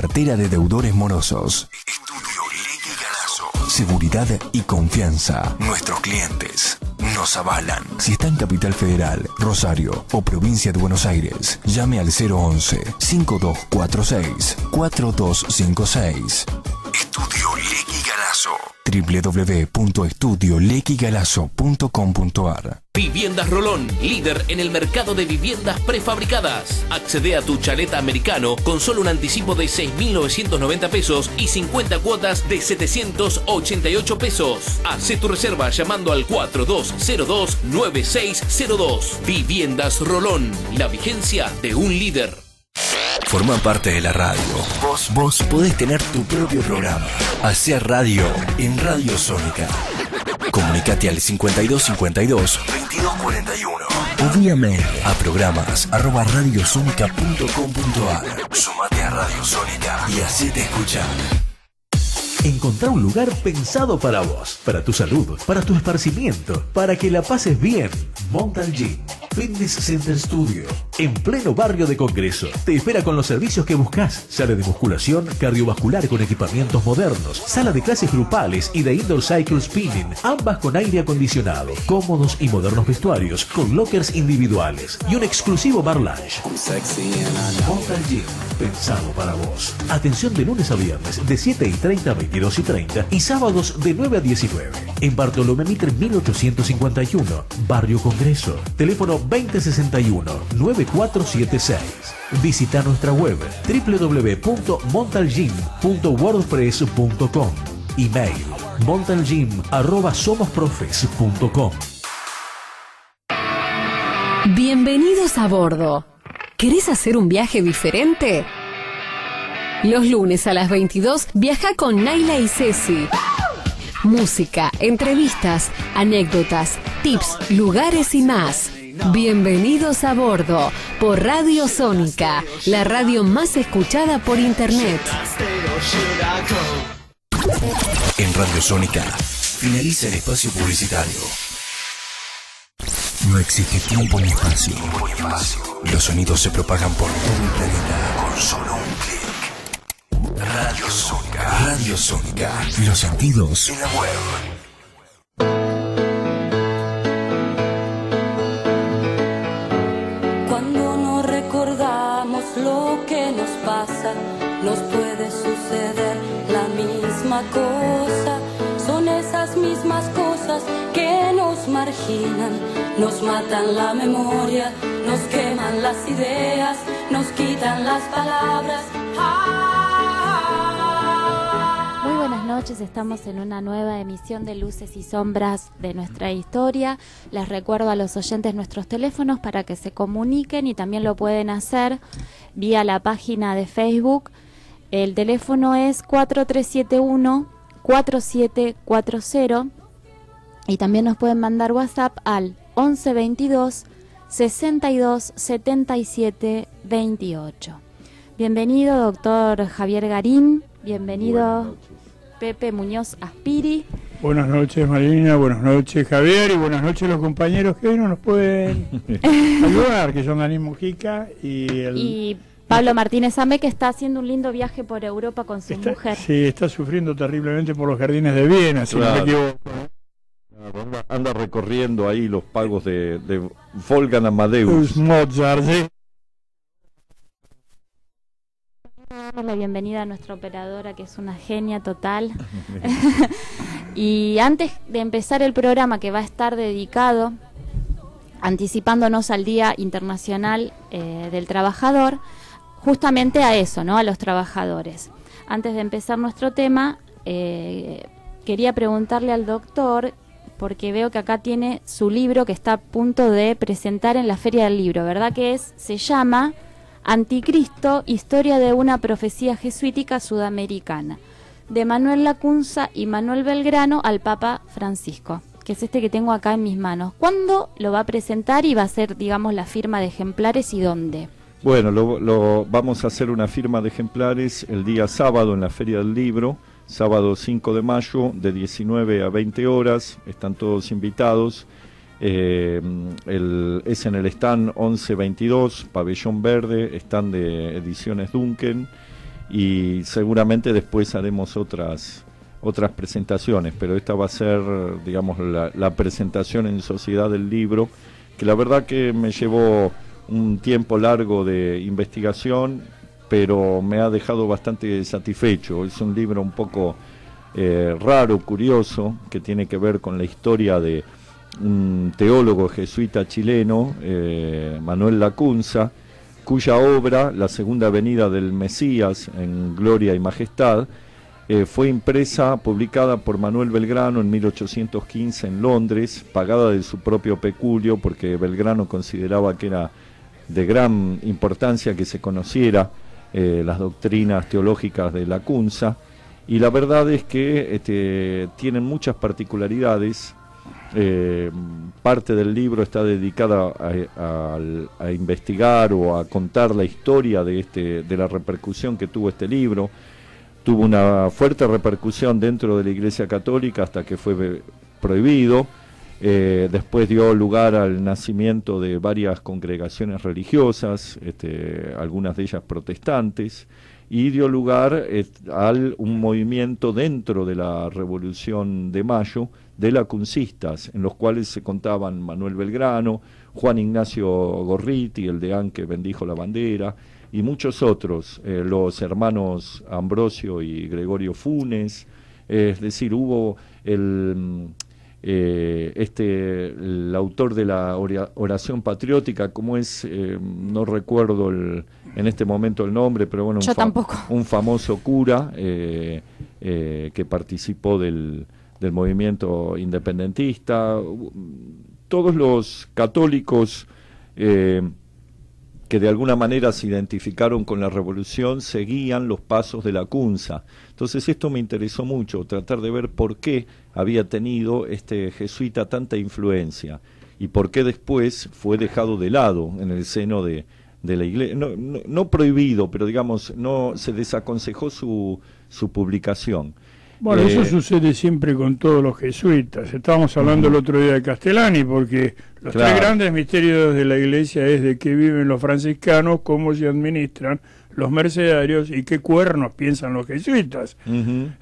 Cartera de deudores morosos. Estudio Galazo. Seguridad y confianza. Nuestros clientes nos avalan. Si está en Capital Federal, Rosario o Provincia de Buenos Aires, llame al 011 5246 4256. Estudio Lequi Galazo Viviendas Rolón, líder en el mercado de viviendas prefabricadas. Accede a tu chaleta americano con solo un anticipo de 6.990 pesos y 50 cuotas de 788 pesos. Hace tu reserva llamando al 4202-9602. Viviendas Rolón, la vigencia de un líder. Forma parte de la radio. Vos, vos podés tener tu propio programa. Hacer radio en Radio Sónica. Comunicate al 5252 2241 o vía mail a programas arroba radiosónica.com.ar. Sumate a Radio Sónica y hacete escuchar. Encontrar un lugar pensado para vos, para tu salud, para tu esparcimiento, para que la pases bien. Mountain Gym, Fitness Center Studio, en pleno barrio de Congreso. Te espera con los servicios que buscas. Sala de musculación cardiovascular con equipamientos modernos, sala de clases grupales y de indoor cycle spinning, ambas con aire acondicionado, cómodos y modernos vestuarios, con lockers individuales y un exclusivo bar lunch. Mountain Gym, pensado para vos. Atención de lunes a viernes de 7 y 30 a 22 y 30 y sábados de 9 a 19. En Bartolomé Mitre 1851, Barrio Congreso. Teléfono 2061-9476. Visita nuestra web www.montalgym.wordpress.com. Email montalgym.somosprofes.com. Bienvenidos a bordo. ¿Querés hacer un viaje diferente? Los lunes a las 22 viaja con Naila y Ceci. Música, entrevistas, anécdotas, tips, lugares y más. Bienvenidos a bordo por Radio Sónica, la radio más escuchada por internet. En Radio Sónica finaliza el espacio publicitario. No existe tiempo ni espacio. Los sonidos se propagan por todo el planeta con solo. Radio Sónica. Radio Sónica. Los sentidos en la web. Cuando no recordamos lo que nos pasa, nos puede suceder la misma cosa. Son esas mismas cosas que nos marginan, nos matan la memoria, nos queman las ideas, nos quitan las palabras. Buenas noches, estamos en una nueva emisión de Luces y Sombras de nuestra historia. Les recuerdo a los oyentes nuestros teléfonos para que se comuniquen y también lo pueden hacer vía la página de Facebook. El teléfono es 4371-4740 y también nos pueden mandar WhatsApp al 1122 62 77 28. Bienvenido, doctor Javier Garín. Bienvenido, Pepe Muñoz Aspiri. Buenas noches Marina, buenas noches Javier y buenas noches los compañeros que hoy no nos pueden ayudar, que son Dani Mujica y el... Y Pablo Martínez Ambe, que está haciendo un lindo viaje por Europa con su está, mujer. Sí, está sufriendo terriblemente por los jardines de Viena, si no me equivoco. Anda, anda recorriendo ahí los pagos de, de Wolfgang Amadeus. Mozart, sí. Damos la bienvenida a nuestra operadora, que es una genia total. y antes de empezar el programa, que va a estar dedicado, anticipándonos al Día Internacional eh, del Trabajador, justamente a eso, ¿no? A los trabajadores. Antes de empezar nuestro tema, eh, quería preguntarle al doctor, porque veo que acá tiene su libro que está a punto de presentar en la Feria del Libro, ¿verdad? Que es, se llama Anticristo, historia de una profecía jesuítica sudamericana, de Manuel Lacunza y Manuel Belgrano al Papa Francisco, que es este que tengo acá en mis manos. ¿Cuándo lo va a presentar y va a ser, digamos, la firma de ejemplares y dónde? Bueno, lo, lo- vamos a hacer una firma de ejemplares el día sábado en la Feria del Libro, sábado 5 de mayo, de 19 a 20 horas. Están todos invitados. Eh, es en el stand 1122, Pabellón Verde, stand de Ediciones Duncan. y seguramente después haremos otras otras presentaciones, pero esta va a ser, digamos, la, la presentación en sociedad del libro, que la verdad que me llevó un tiempo largo de investigación, pero me ha dejado bastante satisfecho. Es un libro un poco eh, raro, curioso, que tiene que ver con la historia de un teólogo jesuita chileno, eh, Manuel Lacunza, cuya obra, La Segunda Venida del Mesías en Gloria y Majestad, eh, fue impresa, publicada por Manuel Belgrano en 1815 en Londres, pagada de su propio peculio, porque Belgrano consideraba que era de gran importancia que se conociera las doctrinas teológicas de Lacunza y la verdad es que este, tienen muchas particularidades. Eh, parte del libro está dedicada a, investigar o a contar la historia de, este, de la repercusión que tuvo este libro. Tuvo una fuerte repercusión dentro de la Iglesia Católica hasta que fue prohibido. Eh, después dio lugar al nacimiento de varias congregaciones religiosas, este, algunas de ellas protestantes y dio lugar eh, a un movimiento dentro de la Revolución de Mayo de lacuncistas, en los cuales se contaban Manuel Belgrano, Juan Ignacio Gorriti, el deán que bendijo la bandera, y muchos otros, eh, los hermanos Ambrosio y Gregorio Funes, es decir, hubo el eh, este, el autor de la oración patriótica, como es, eh, no recuerdo el, en este momento el nombre, pero bueno, un, un famoso cura que participó del, del movimiento independentista, todos los católicos que de alguna manera se identificaron con la revolución seguían los pasos de la Cunza. Entonces esto me interesó mucho, tratar de ver por qué había tenido este jesuita tanta influencia y por qué después fue dejado de lado en el seno de, la iglesia, no, prohibido, pero digamos, no se desaconsejó su, su publicación. Bueno, eso eh, sucede siempre con todos los jesuitas. Estábamos hablando el otro día de Castellani, porque los tres grandes misterios de la iglesia es de qué viven los franciscanos, cómo se administran los mercedarios y qué cuernos piensan los jesuitas.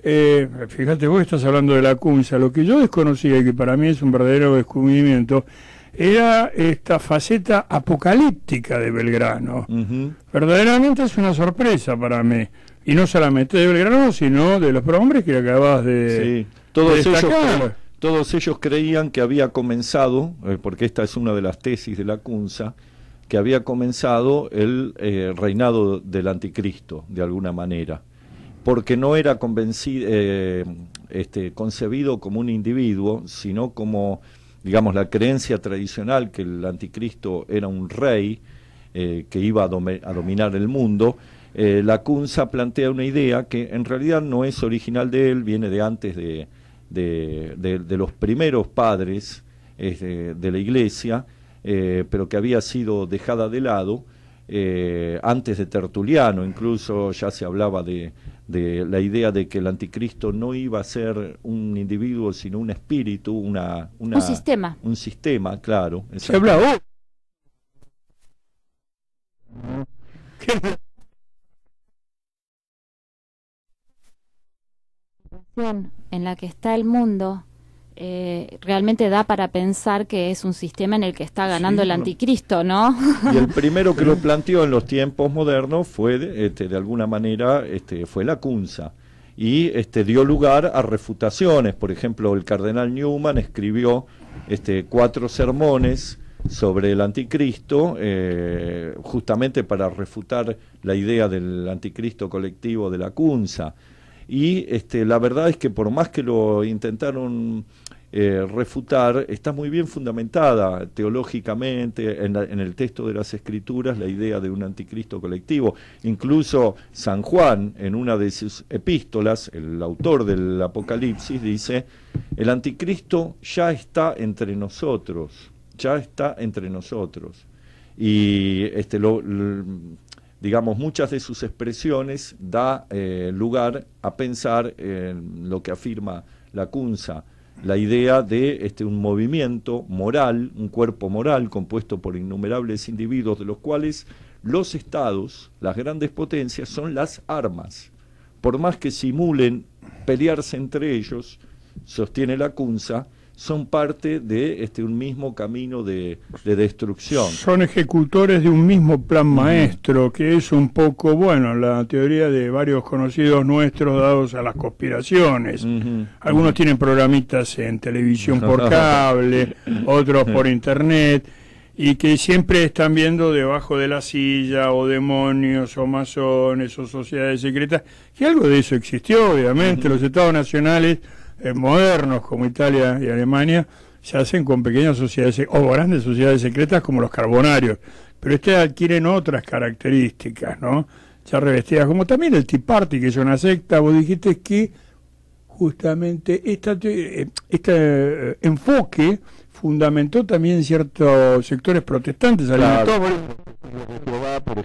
Eh, fíjate, vos estás hablando de la cunza. Lo que yo desconocía y que para mí es un verdadero descubrimiento era esta faceta apocalíptica de Belgrano. Verdaderamente es una sorpresa para mí. Y no solamente de Belgrano, sino de los prohombres que acabas de, sí. todos ellos Todos ellos creían que había comenzado, eh, porque esta es una de las tesis de la Cunza, que había comenzado el eh, reinado del anticristo, de alguna manera, porque no era convencido, eh, este, concebido como un individuo, sino como, digamos, la creencia tradicional que el anticristo era un rey que iba a dominar el mundo, eh, la Kunza plantea una idea que en realidad no es original de él, viene de antes de, de, los primeros padres de, la iglesia, eh, pero que había sido dejada de lado eh, antes de Tertuliano, incluso ya se hablaba de, la idea de que el anticristo no iba a ser un individuo, sino un espíritu, una, un sistema. Un sistema, claro. Se en la que está el mundo eh, realmente da para pensar que es un sistema en el que está ganando el anticristo, ¿no? Y el primero que lo planteó en los tiempos modernos fue, este, de alguna manera, este, fue la Cunza. Y este, dio lugar a refutaciones. Por ejemplo, el cardenal Newman escribió este, cuatro sermones sobre el anticristo, eh, justamente para refutar la idea del anticristo colectivo de la Cunza y este, la verdad es que por más que lo intentaron eh, refutar, está muy bien fundamentada teológicamente en, el texto de las escrituras la idea de un anticristo colectivo. Incluso San Juan, en una de sus epístolas, el autor del Apocalipsis, dice, el anticristo ya está entre nosotros, ya está entre nosotros. Y este, lo digamos, muchas de sus expresiones da eh, lugar a pensar en lo que afirma la Cunza, la idea de este, un movimiento moral, un cuerpo moral compuesto por innumerables individuos, de los cuales los estados, las grandes potencias, son las armas. Por más que simulen pelearse entre ellos, sostiene la CUNSA, son parte de este, un mismo camino de, destrucción. Son ejecutores de un mismo plan maestro, que es un poco, bueno, la teoría de varios conocidos nuestros dados a las conspiraciones. Algunos tienen programitas en televisión por cable, otros por internet, y que siempre están viendo debajo de la silla o demonios o masones o sociedades secretas, que algo de eso existió, obviamente, los estados nacionales eh, modernos como Italia y Alemania se hacen con pequeñas sociedades o grandes sociedades secretas como los carbonarios, pero este adquieren otras características, ¿no? Ya revestidas, como también el Tea Party, que es una secta, vos dijiste que justamente esta, eh, este eh, enfoque fundamentó también ciertos sectores protestantes. Claro. por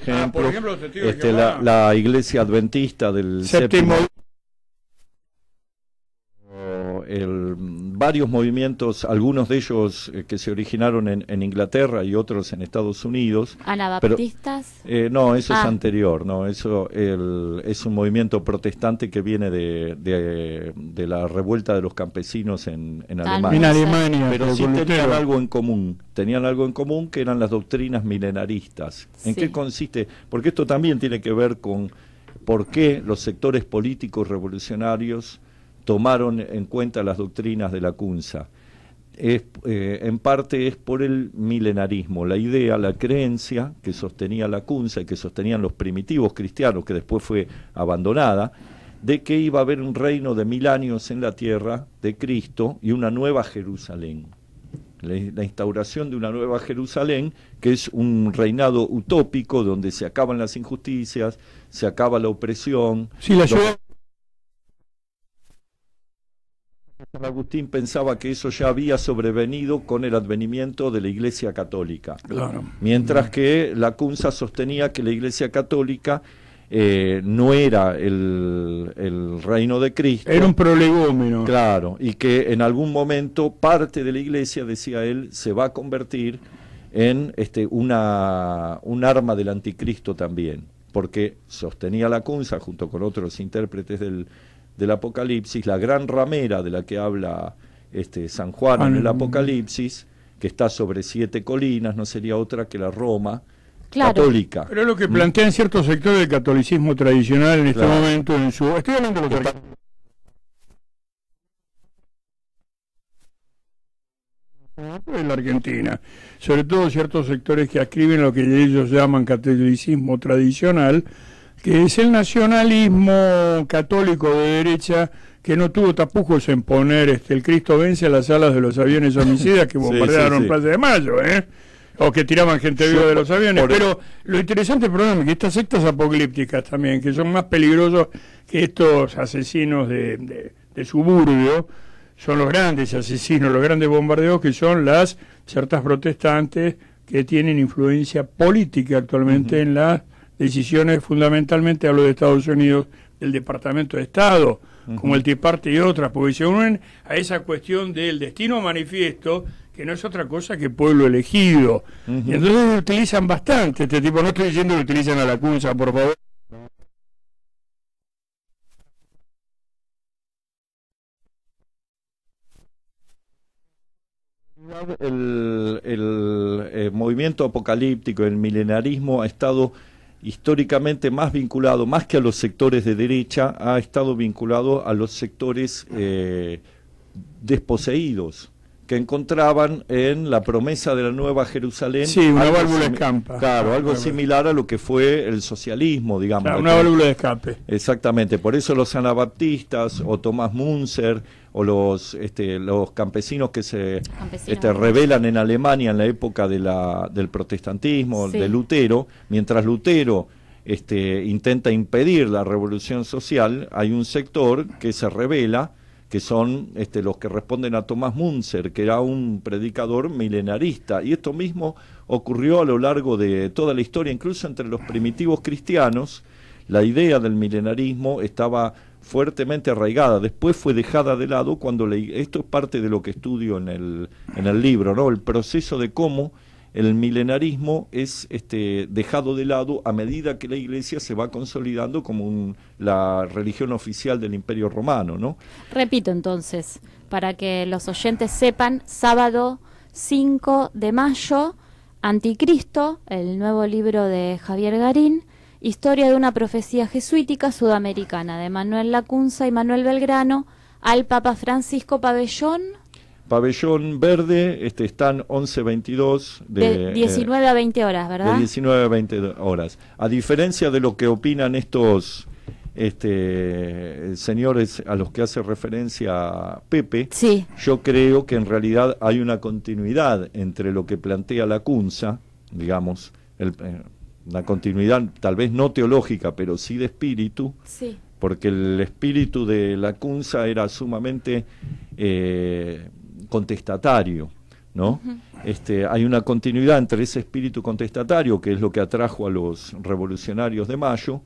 ejemplo, este, la, iglesia adventista del séptimo el, varios movimientos, algunos de ellos eh, que se originaron en, Inglaterra y otros en Estados Unidos. ¿Anabaptistas? Eh, no, eso es ah. anterior, no, eso es un movimiento protestante que viene de, de, la revuelta de los campesinos en, en ah, Alemania. Pero sí tenían algo en común, tenían algo en común que eran las doctrinas milenaristas. ¿En qué consiste? Porque esto también tiene que ver con por qué los sectores políticos revolucionarios tomaron en cuenta las doctrinas de la CUNSA. Es, eh, en parte es por el milenarismo, la idea, la creencia que sostenía la CUNSA y que sostenían los primitivos cristianos, que después fue abandonada, de que iba a haber un reino de mil años en la tierra de Cristo y una nueva Jerusalén. La, instauración de una nueva Jerusalén, que es un reinado utópico donde se acaban las injusticias, se acaba la opresión. Sí, la ciudad San Agustín pensaba que eso ya había sobrevenido con el advenimiento de la Iglesia Católica. Mientras que la Cunza sostenía que la Iglesia Católica eh, no era el, reino de Cristo. Era un prolegómeno. Claro, y que en algún momento parte de la Iglesia, decía él, se va a convertir en este, una, un arma del anticristo también, porque sostenía la Cunza junto con otros intérpretes del del Apocalipsis, la gran ramera de la que habla este San Juan en el Apocalipsis, que está sobre siete colinas, no sería otra que la Roma católica. Pero es lo que mm. plantean ciertos sectores del catolicismo tradicional en este momento en su... Estoy hablando de los en la Argentina, sobre todo ciertos sectores que escriben lo que ellos llaman catolicismo tradicional, que es el nacionalismo católico de derecha que no tuvo tapujos en poner este, el Cristo vence a las alas de los aviones homicidas que bombardearon Plaza de Mayo, ¿eh? o que tiraban gente viva de los aviones. Pero lo interesante del problema es que estas sectas apocalípticas también, que son más peligrosos que estos asesinos de, de, de suburbio, son los grandes asesinos, los grandes bombardeos, que son las ciertas protestantes que tienen influencia política actualmente en la decisiones fundamentalmente, hablo de Estados Unidos, del Departamento de Estado, como el Tea y otras, porque se unen a esa cuestión del destino manifiesto, que no es otra cosa que pueblo elegido. Y entonces utilizan bastante este tipo, no estoy diciendo que utilizan a la CUNSA, por favor. El, el eh, movimiento apocalíptico, el milenarismo ha estado históricamente más vinculado, más que a los sectores de derecha, ha estado vinculado a los sectores eh, desposeídos que encontraban en la promesa de la Nueva Jerusalén. Sí, una válvula de escape. Claro, algo similar a lo que fue el socialismo, digamos. una válvula de escape. Exactamente, por eso los anabaptistas o Tomás Munzer o los, este, los campesinos que se este, rebelan en Alemania en la época de la, del protestantismo, de Lutero, mientras Lutero este, intenta impedir la revolución social, hay un sector que se revela que son este, los que responden a Tomás Munzer, que era un predicador milenarista. Y esto mismo ocurrió a lo largo de toda la historia, incluso entre los primitivos cristianos, la idea del milenarismo estaba fuertemente arraigada. Después fue dejada de lado cuando leí. Esto es parte de lo que estudio en el, en el libro, ¿no? El proceso de cómo el milenarismo es este, dejado de lado a medida que la Iglesia se va consolidando como la religión oficial del Imperio Romano, ¿no? Repito entonces, para que los oyentes sepan, sábado 5 de mayo, Anticristo, el nuevo libro de Javier Garín, Historia de una profecía jesuítica sudamericana, de Manuel Lacunza y Manuel Belgrano, al Papa Francisco Pabellón Pabellón verde este, están 11.22. De, de 19 a 20 horas, ¿verdad? De 19 a 20 horas. A diferencia de lo que opinan estos este, señores a los que hace referencia Pepe, sí. yo creo que en realidad hay una continuidad entre lo que plantea la CUNSA, digamos, el, eh, una continuidad tal vez no teológica, pero sí de espíritu, sí. porque el espíritu de la CUNSA era sumamente... Eh, contestatario, ¿no? este, hay una continuidad entre ese espíritu contestatario, que es lo que atrajo a los revolucionarios de Mayo,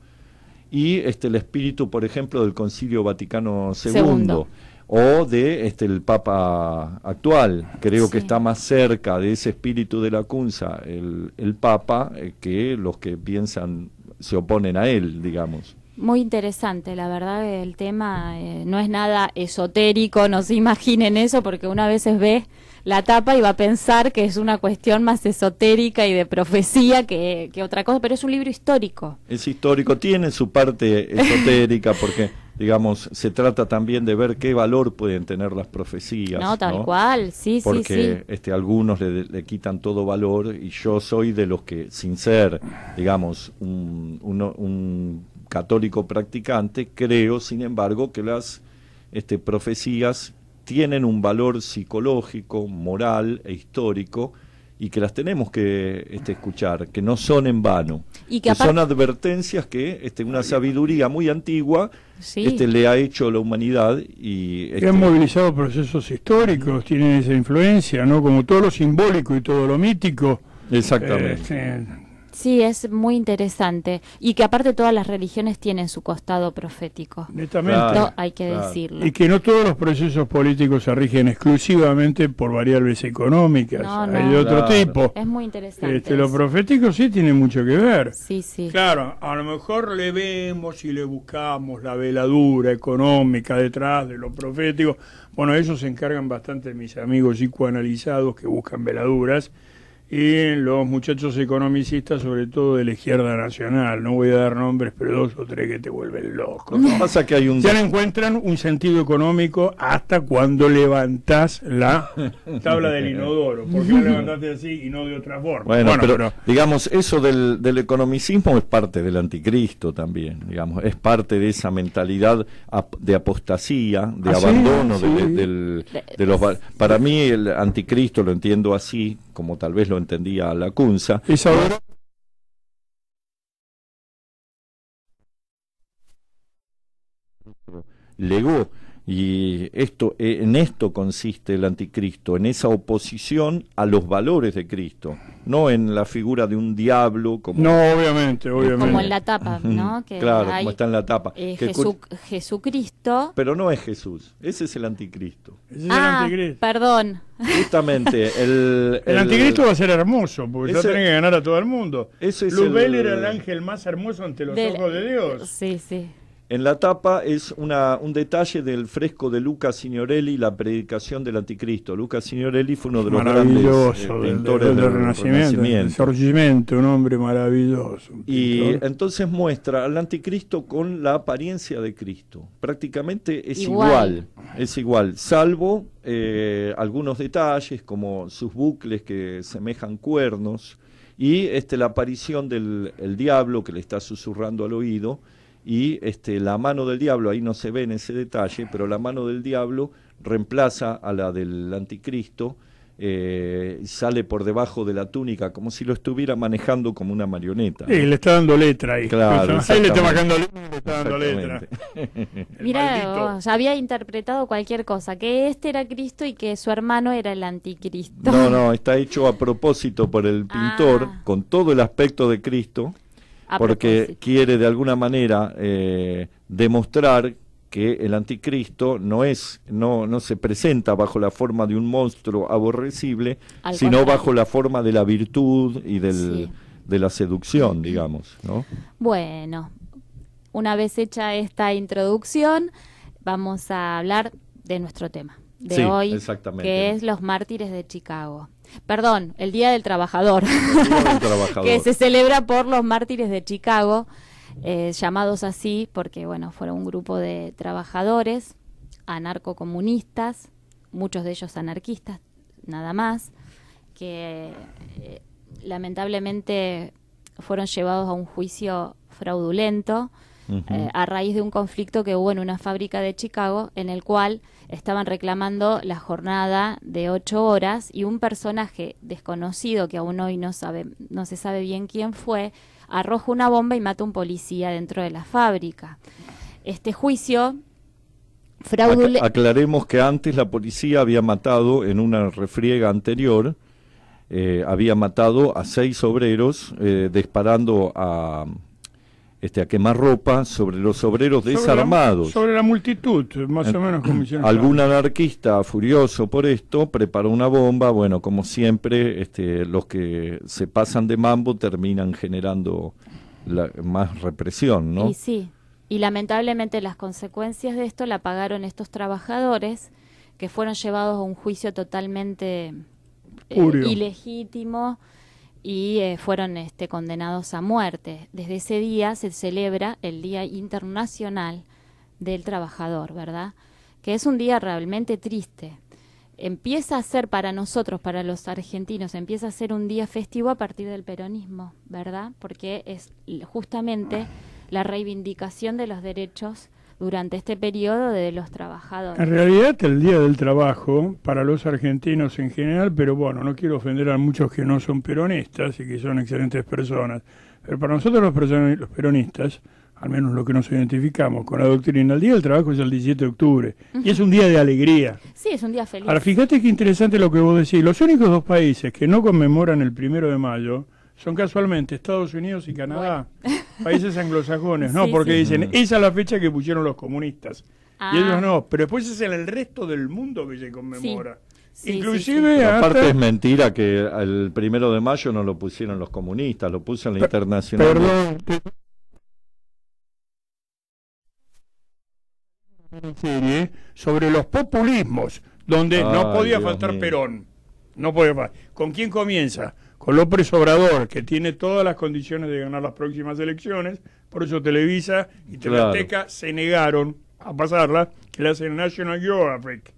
y este, el espíritu, por ejemplo, del Concilio Vaticano II. o de este el Papa actual. Creo que está más cerca de ese espíritu de la Cunza el, el Papa eh, que los que piensan se oponen a él, digamos. Muy interesante, la verdad el tema eh, no es nada esotérico, no se imaginen eso porque una vez ve la tapa y va a pensar que es una cuestión más esotérica y de profecía que, otra cosa, pero es un libro histórico. Es histórico, tiene su parte esotérica porque, digamos, se trata también de ver qué valor pueden tener las profecías. No, tal cual, sí, porque, sí, sí. Este, algunos le, le, quitan todo valor y yo soy de los que, sin ser, digamos, un, un católico practicante, creo, sin embargo, que las este, profecías tienen un valor psicológico, moral e histórico y que las tenemos que este, escuchar, que no son en vano, y que, son advertencias que este, una sabiduría muy antigua este, le ha hecho a la humanidad y que han movilizado procesos históricos, tienen esa influencia, ¿no? Como todo lo simbólico y todo lo mítico. Exactamente. Este, Sí, es muy interesante. Y que aparte todas las religiones tienen su costado profético. Netamente. hay que decirlo. Y que no todos los procesos políticos se rigen exclusivamente por variables económicas. hay de otro tipo. Es muy interesante. Este, lo profético sí tiene mucho que ver. Sí, sí. Claro, a lo mejor le vemos y le buscamos la veladura económica detrás de lo profético. Bueno, ellos se encargan bastante mis amigos psicoanalizados que buscan veladuras y los muchachos economicistas, sobre todo de la izquierda nacional, no voy a dar nombres, pero dos o tres que te vuelven loco. Pasa que hay un... Ya no encuentran un sentido económico hasta cuando levantás la tabla del inodoro. ¿Por qué la levantaste así y no de otra forma? Bueno, pero, digamos, eso del, del, economicismo es parte del anticristo también, digamos, es parte de esa mentalidad de apostasía, de ¿Ah, abandono De, de los... Para mí el anticristo lo entiendo así, como tal vez lo entendía la Cunza. legó y esto en esto consiste el anticristo, en esa oposición a los valores de Cristo, no en la figura de un diablo como No, obviamente, obviamente. Como en la tapa, ¿no? claro, como está en la tapa. Eh, Jesucristo. Pero no es Jesús, ese es el anticristo. Ese es ah, el anticristo. perdón. Justamente el, el, anticristo va a ser hermoso, porque ese, ya tiene que ganar a todo el mundo. Ese es Luzbel era el ángel más hermoso ante los ojos de Dios. Sí, sí. En la tapa es una, un detalle del fresco de Luca Signorelli, La predicación del anticristo. Luca Signorelli fue uno de los grandes eh, pintores del, del, Renacimiento. Renacimiento. un hombre maravilloso. y entonces muestra al anticristo con la apariencia de Cristo. Prácticamente es igual, es igual, salvo eh, algunos detalles como sus bucles que semejan cuernos y este, la aparición del el diablo que le está susurrando al oído y este, la mano del diablo, ahí no se ve en ese detalle, pero la mano del diablo reemplaza a la del anticristo, eh, sale por debajo de la túnica como si lo estuviera manejando como una marioneta. Sí, le está dando letra ahí. Claro, ahí le está bajando letra le está dando letra. Mira, ya había interpretado cualquier cosa, que este era Cristo y que su hermano era el anticristo. No, no, está hecho a propósito por el pintor, Ah. con todo el aspecto de Cristo, porque quiere de alguna manera eh, demostrar que el anticristo no es no no se presenta bajo la forma de un monstruo aborrecible, sino bajo la forma de la virtud y del, de la seducción, digamos, ¿no? Bueno, una vez hecha esta introducción, vamos a hablar de nuestro tema de hoy, que es los mártires de Chicago. Perdón, el Día del Trabajador, que se celebra por los mártires de Chicago, eh, llamados así porque, bueno, fueron un grupo de trabajadores anarcocomunistas, muchos de ellos anarquistas, nada más, que eh, lamentablemente fueron llevados a un juicio fraudulento eh, a raíz de un conflicto que hubo en una fábrica de Chicago en el cual estaban reclamando la jornada de ocho horas y un personaje desconocido que aún hoy no, sabe, no se sabe bien quién fue, arroja una bomba y mata a un policía dentro de la fábrica. Este juicio fraudulento... aclaremos que antes la policía había matado en una refriega anterior, eh, había matado a seis obreros eh, disparando a este, a quemar ropa sobre los obreros desarmados. sobre la multitud, más o menos como Algún anarquista furioso por esto preparó una bomba, bueno, como siempre, este, los que se pasan de mambo terminan generando la, más represión, ¿no? Y sí, y lamentablemente las consecuencias de esto la pagaron estos trabajadores que fueron llevados a un juicio totalmente eh, ilegítimo y eh, fueron este, condenados a muerte. Desde ese día se celebra el Día Internacional del Trabajador, ¿verdad? Que es un día realmente triste. Empieza a ser para nosotros, para los argentinos, empieza a ser un día festivo a partir del peronismo, ¿verdad? Porque es justamente la reivindicación de los derechos durante este periodo de los trabajadores. En realidad el Día del Trabajo, para los argentinos en general, pero bueno, no quiero ofender a muchos que no son peronistas y que son excelentes personas, pero para nosotros los, los peronistas, al menos lo que nos identificamos con la doctrina, el Día del Trabajo es el 17 de octubre y es un día de alegría. Sí, es un día feliz. Ahora, fíjate qué interesante lo que vos decís. Los únicos dos países que no conmemoran el primero de mayo son casualmente Estados Unidos y Canadá, países anglosajones, ¿no? Porque dicen, esa es la fecha que pusieron los comunistas. Y ellos ah. no, pero después es en el resto del mundo que se conmemora. Inclusive aparte es mentira que el primero de mayo no lo pusieron los comunistas, lo puso en la internacional. Perdón. serie sobre los populismos, donde no podía faltar Perón. No podía faltar. ¿Con quién comienza? Con López Obrador, que tiene todas las condiciones de ganar las próximas elecciones, por eso Televisa y Teleteca se negaron a pasarla, que la hacen National Geographic.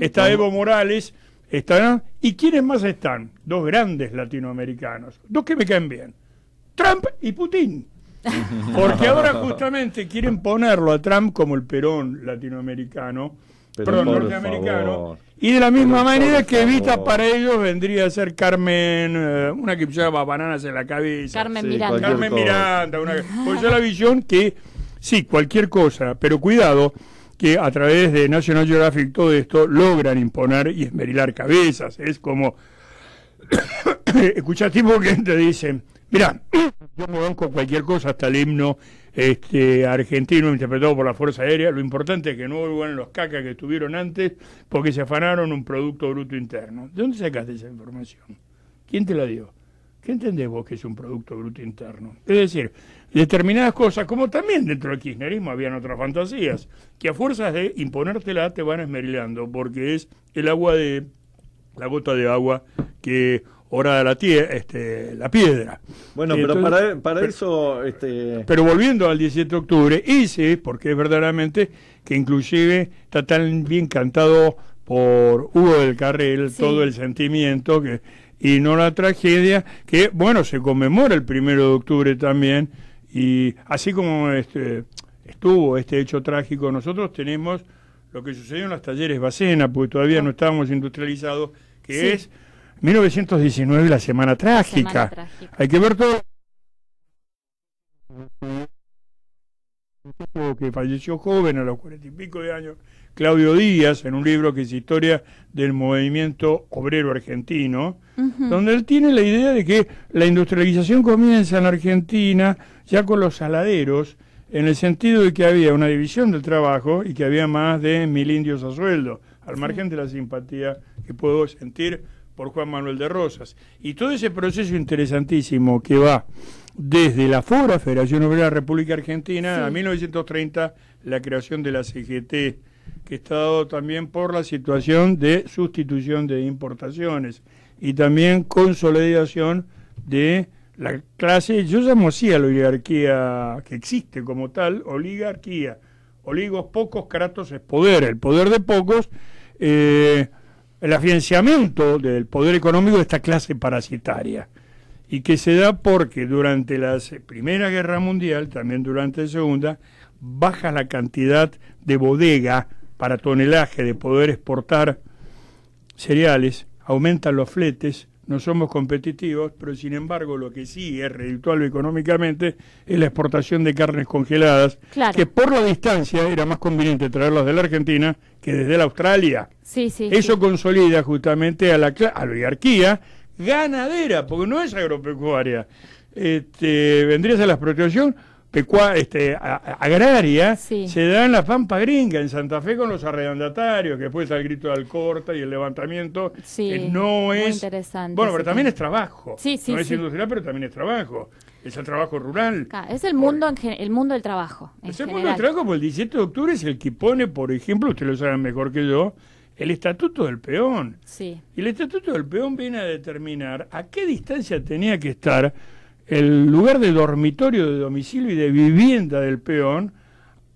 Está Evo Morales, están, ¿y quiénes más están? Dos grandes latinoamericanos, dos que me caen bien, Trump y Putin. Porque ahora justamente quieren ponerlo a Trump como el Perón latinoamericano, perdón, norteamericano. Y de la misma manera que Evita para ellos vendría a ser Carmen, eh, una que llama bananas en la cabeza. Carmen Miranda. Carmen Miranda, una, pues la visión que, sí, cualquier cosa, pero cuidado, que a través de National Geographic todo esto logran imponer y esmerilar cabezas. Es como, escuchas tipo que te dicen, mira, yo me banco cualquier cosa, hasta el himno este, argentino interpretado por la Fuerza Aérea. Lo importante es que no vuelvan los cacas que estuvieron antes porque se afanaron un Producto Bruto Interno. ¿De dónde sacaste esa información? ¿Quién te la dio? ¿Qué entendés vos que es un Producto Bruto Interno? Es decir, determinadas cosas, como también dentro del kirchnerismo habían otras fantasías, que a fuerzas de imponértela te van esmerilando, porque es el agua de, la gota de agua que hora la, este, la piedra. Bueno, pero para, para eso... Este... Pero volviendo al 17 de octubre, ese, porque es verdaderamente que inclusive está tan bien cantado por Hugo del Carril, todo el sentimiento que y no la tragedia, que bueno, se conmemora el primero de octubre también, y así como este, estuvo este hecho trágico, nosotros tenemos lo que sucedió en los talleres Bacena, porque todavía no estábamos industrializados, que es 1919, la semana trágica. Hay que ver todo. que falleció joven a los cuarenta y pico de años, Claudio Díaz, en un libro que es Historia del Movimiento Obrero Argentino, donde él tiene la idea de que la industrialización comienza en Argentina ya con los saladeros, en el sentido de que había una división del trabajo y que había más de mil indios a sueldo, al margen de la simpatía que puedo sentir por Juan Manuel de Rosas. Y todo ese proceso interesantísimo que va desde la FORA, Federación Obrera República Argentina, a 1930, la creación de la CGT, que está dado también por la situación de sustitución de importaciones y también consolidación de la clase, yo llamo así a la oligarquía que existe como tal, oligarquía. Oligos pocos, kratos es poder, el poder de pocos, eh, el afianzamiento del poder económico de esta clase parasitaria y que se da porque durante la Primera Guerra Mundial, también durante la Segunda, baja la cantidad de bodega para tonelaje de poder exportar cereales, aumentan los fletes, no somos competitivos, pero sin embargo lo que sí es redituable económicamente es la exportación de carnes congeladas, que por la distancia era más conveniente traerlas de la Argentina que desde la Australia. Sí, sí, Eso consolida justamente a la, a la oligarquía ganadera, porque no es agropecuaria. Este, vendría a la explotación este, agraria se da en la Pampa Gringa, en Santa Fe, con los arrendatarios, que después está el grito de Alcorta y el levantamiento, que no es... Interesante, bueno, pero también es trabajo. no es industrial, pero también es trabajo. Es el trabajo rural. es el mundo, el mundo del trabajo. es el mundo del trabajo, porque el 17 de octubre es el que pone, por ejemplo, ustedes lo saben mejor que yo, el estatuto del peón. Sí. Y el estatuto del peón viene a determinar a qué distancia tenía que estar el lugar de dormitorio, de domicilio y de vivienda del peón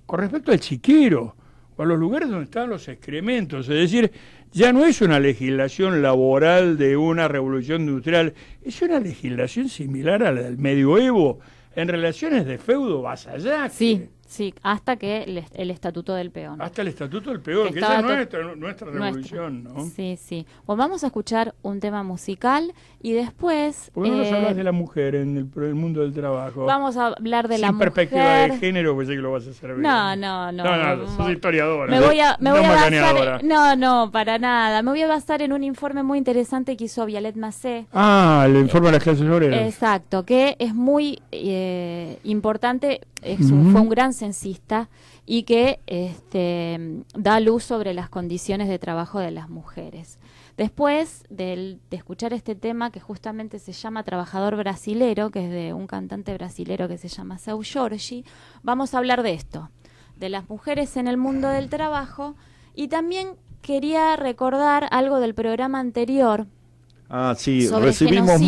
con respecto al chiquero o a los lugares donde están los excrementos. Es decir, ya no es una legislación laboral de una revolución industrial, es una legislación similar a la del medioevo en relaciones de feudo vasallaje. Sí. Sí, hasta que el, Estatuto del Peón. Hasta el Estatuto del Peón, que, esa es nuestra, nuestra revolución, ¿no? Sí, sí. Pues vamos a escuchar un tema musical y después... ¿Por qué no nos hablas de la mujer en el, mundo del trabajo? Vamos a hablar de la mujer... Sin perspectiva de género, pues sé que lo vas a hacer bien. No, no, no. No, no, sos historiadora. Me voy a, me voy a basar... No, no, para nada. Me voy a basar en un informe muy interesante que hizo Vialet Macé. Ah, el informe de las clases obreras. Exacto, que es muy eh, importante fue un gran censista y que este, da luz sobre las condiciones de trabajo de las mujeres. Después de, escuchar este tema que justamente se llama Trabajador Brasilero, que es de un cantante brasilero que se llama Seu Jorge, vamos a hablar de esto, de las mujeres en el mundo del trabajo y también quería recordar algo del programa anterior Ah, sí, recibimos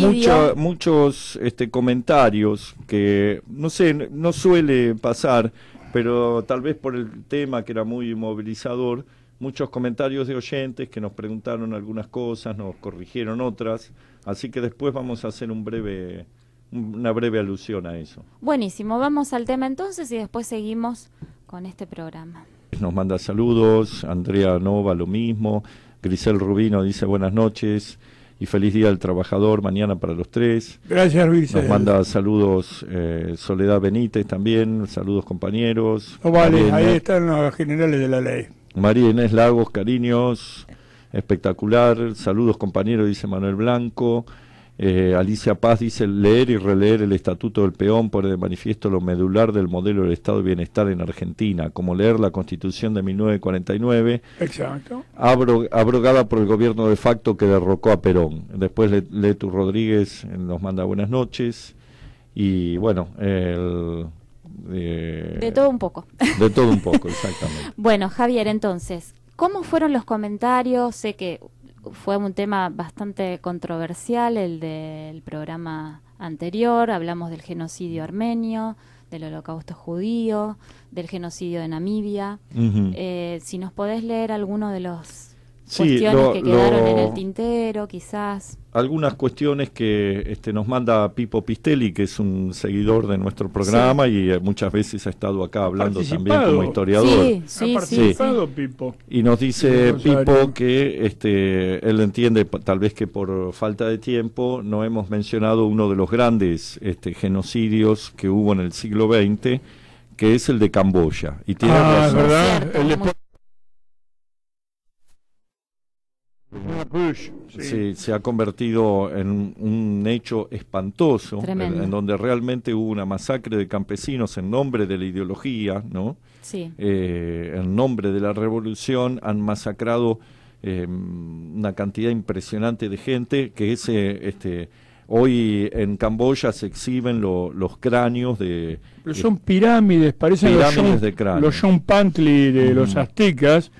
muchos este, comentarios que, no sé, no suele pasar, pero tal vez por el tema que era muy movilizador, muchos comentarios de oyentes que nos preguntaron algunas cosas, nos corrigieron otras, así que después vamos a hacer un breve, una breve alusión a eso. Buenísimo, vamos al tema entonces y después seguimos con este programa. Nos manda saludos, Andrea Nova lo mismo, Grisel Rubino dice buenas noches y feliz día del trabajador mañana para los tres. Gracias, Luis. Nos manda saludos eh, Soledad Benítez también, saludos compañeros. Oh, vale, ahí están los generales de la ley. María Inés Lagos, cariños, espectacular, saludos compañeros, dice Manuel Blanco. Eh, Alicia Paz dice leer y releer el Estatuto del Peón pone de manifiesto lo medular del modelo del Estado de Bienestar en Argentina, como leer la Constitución de 1949, Exacto. abrogada por el gobierno de facto que derrocó a Perón. Después Letu Rodríguez nos manda buenas noches y bueno, el, eh, de todo un poco. De todo un poco, exactamente. bueno, Javier, entonces, ¿cómo fueron los comentarios? Sé que fue un tema bastante controversial el del programa anterior, hablamos del genocidio armenio, del holocausto judío, del genocidio de Namibia. Eh, si nos podés leer alguno de los cuestiones que quedaron en el tintero, quizás. Algunas cuestiones que este, nos manda Pipo Pistelli, que es un seguidor de nuestro programa y eh, muchas veces ha estado acá hablando también como historiador. Sí, sí, ha participado Pipo. Y nos dice Pipo que este, él entiende tal vez que por falta de tiempo no hemos mencionado uno de los grandes este, genocidios que hubo en el siglo XX, que es el de Camboya. Y tiene ah, razón. ¿verdad? el de Bruges, sí. Sí, se ha convertido en un hecho espantoso, en, donde realmente hubo una masacre de campesinos en nombre de la ideología, ¿no? Sí. Eh, en nombre de la revolución han masacrado eh, una cantidad impresionante de gente que ese, este, hoy en Camboya se exhiben lo- los cráneos de... Pero son pirámides, parecen los Pirámides John, de cráneo. los John Pantley de los aztecas.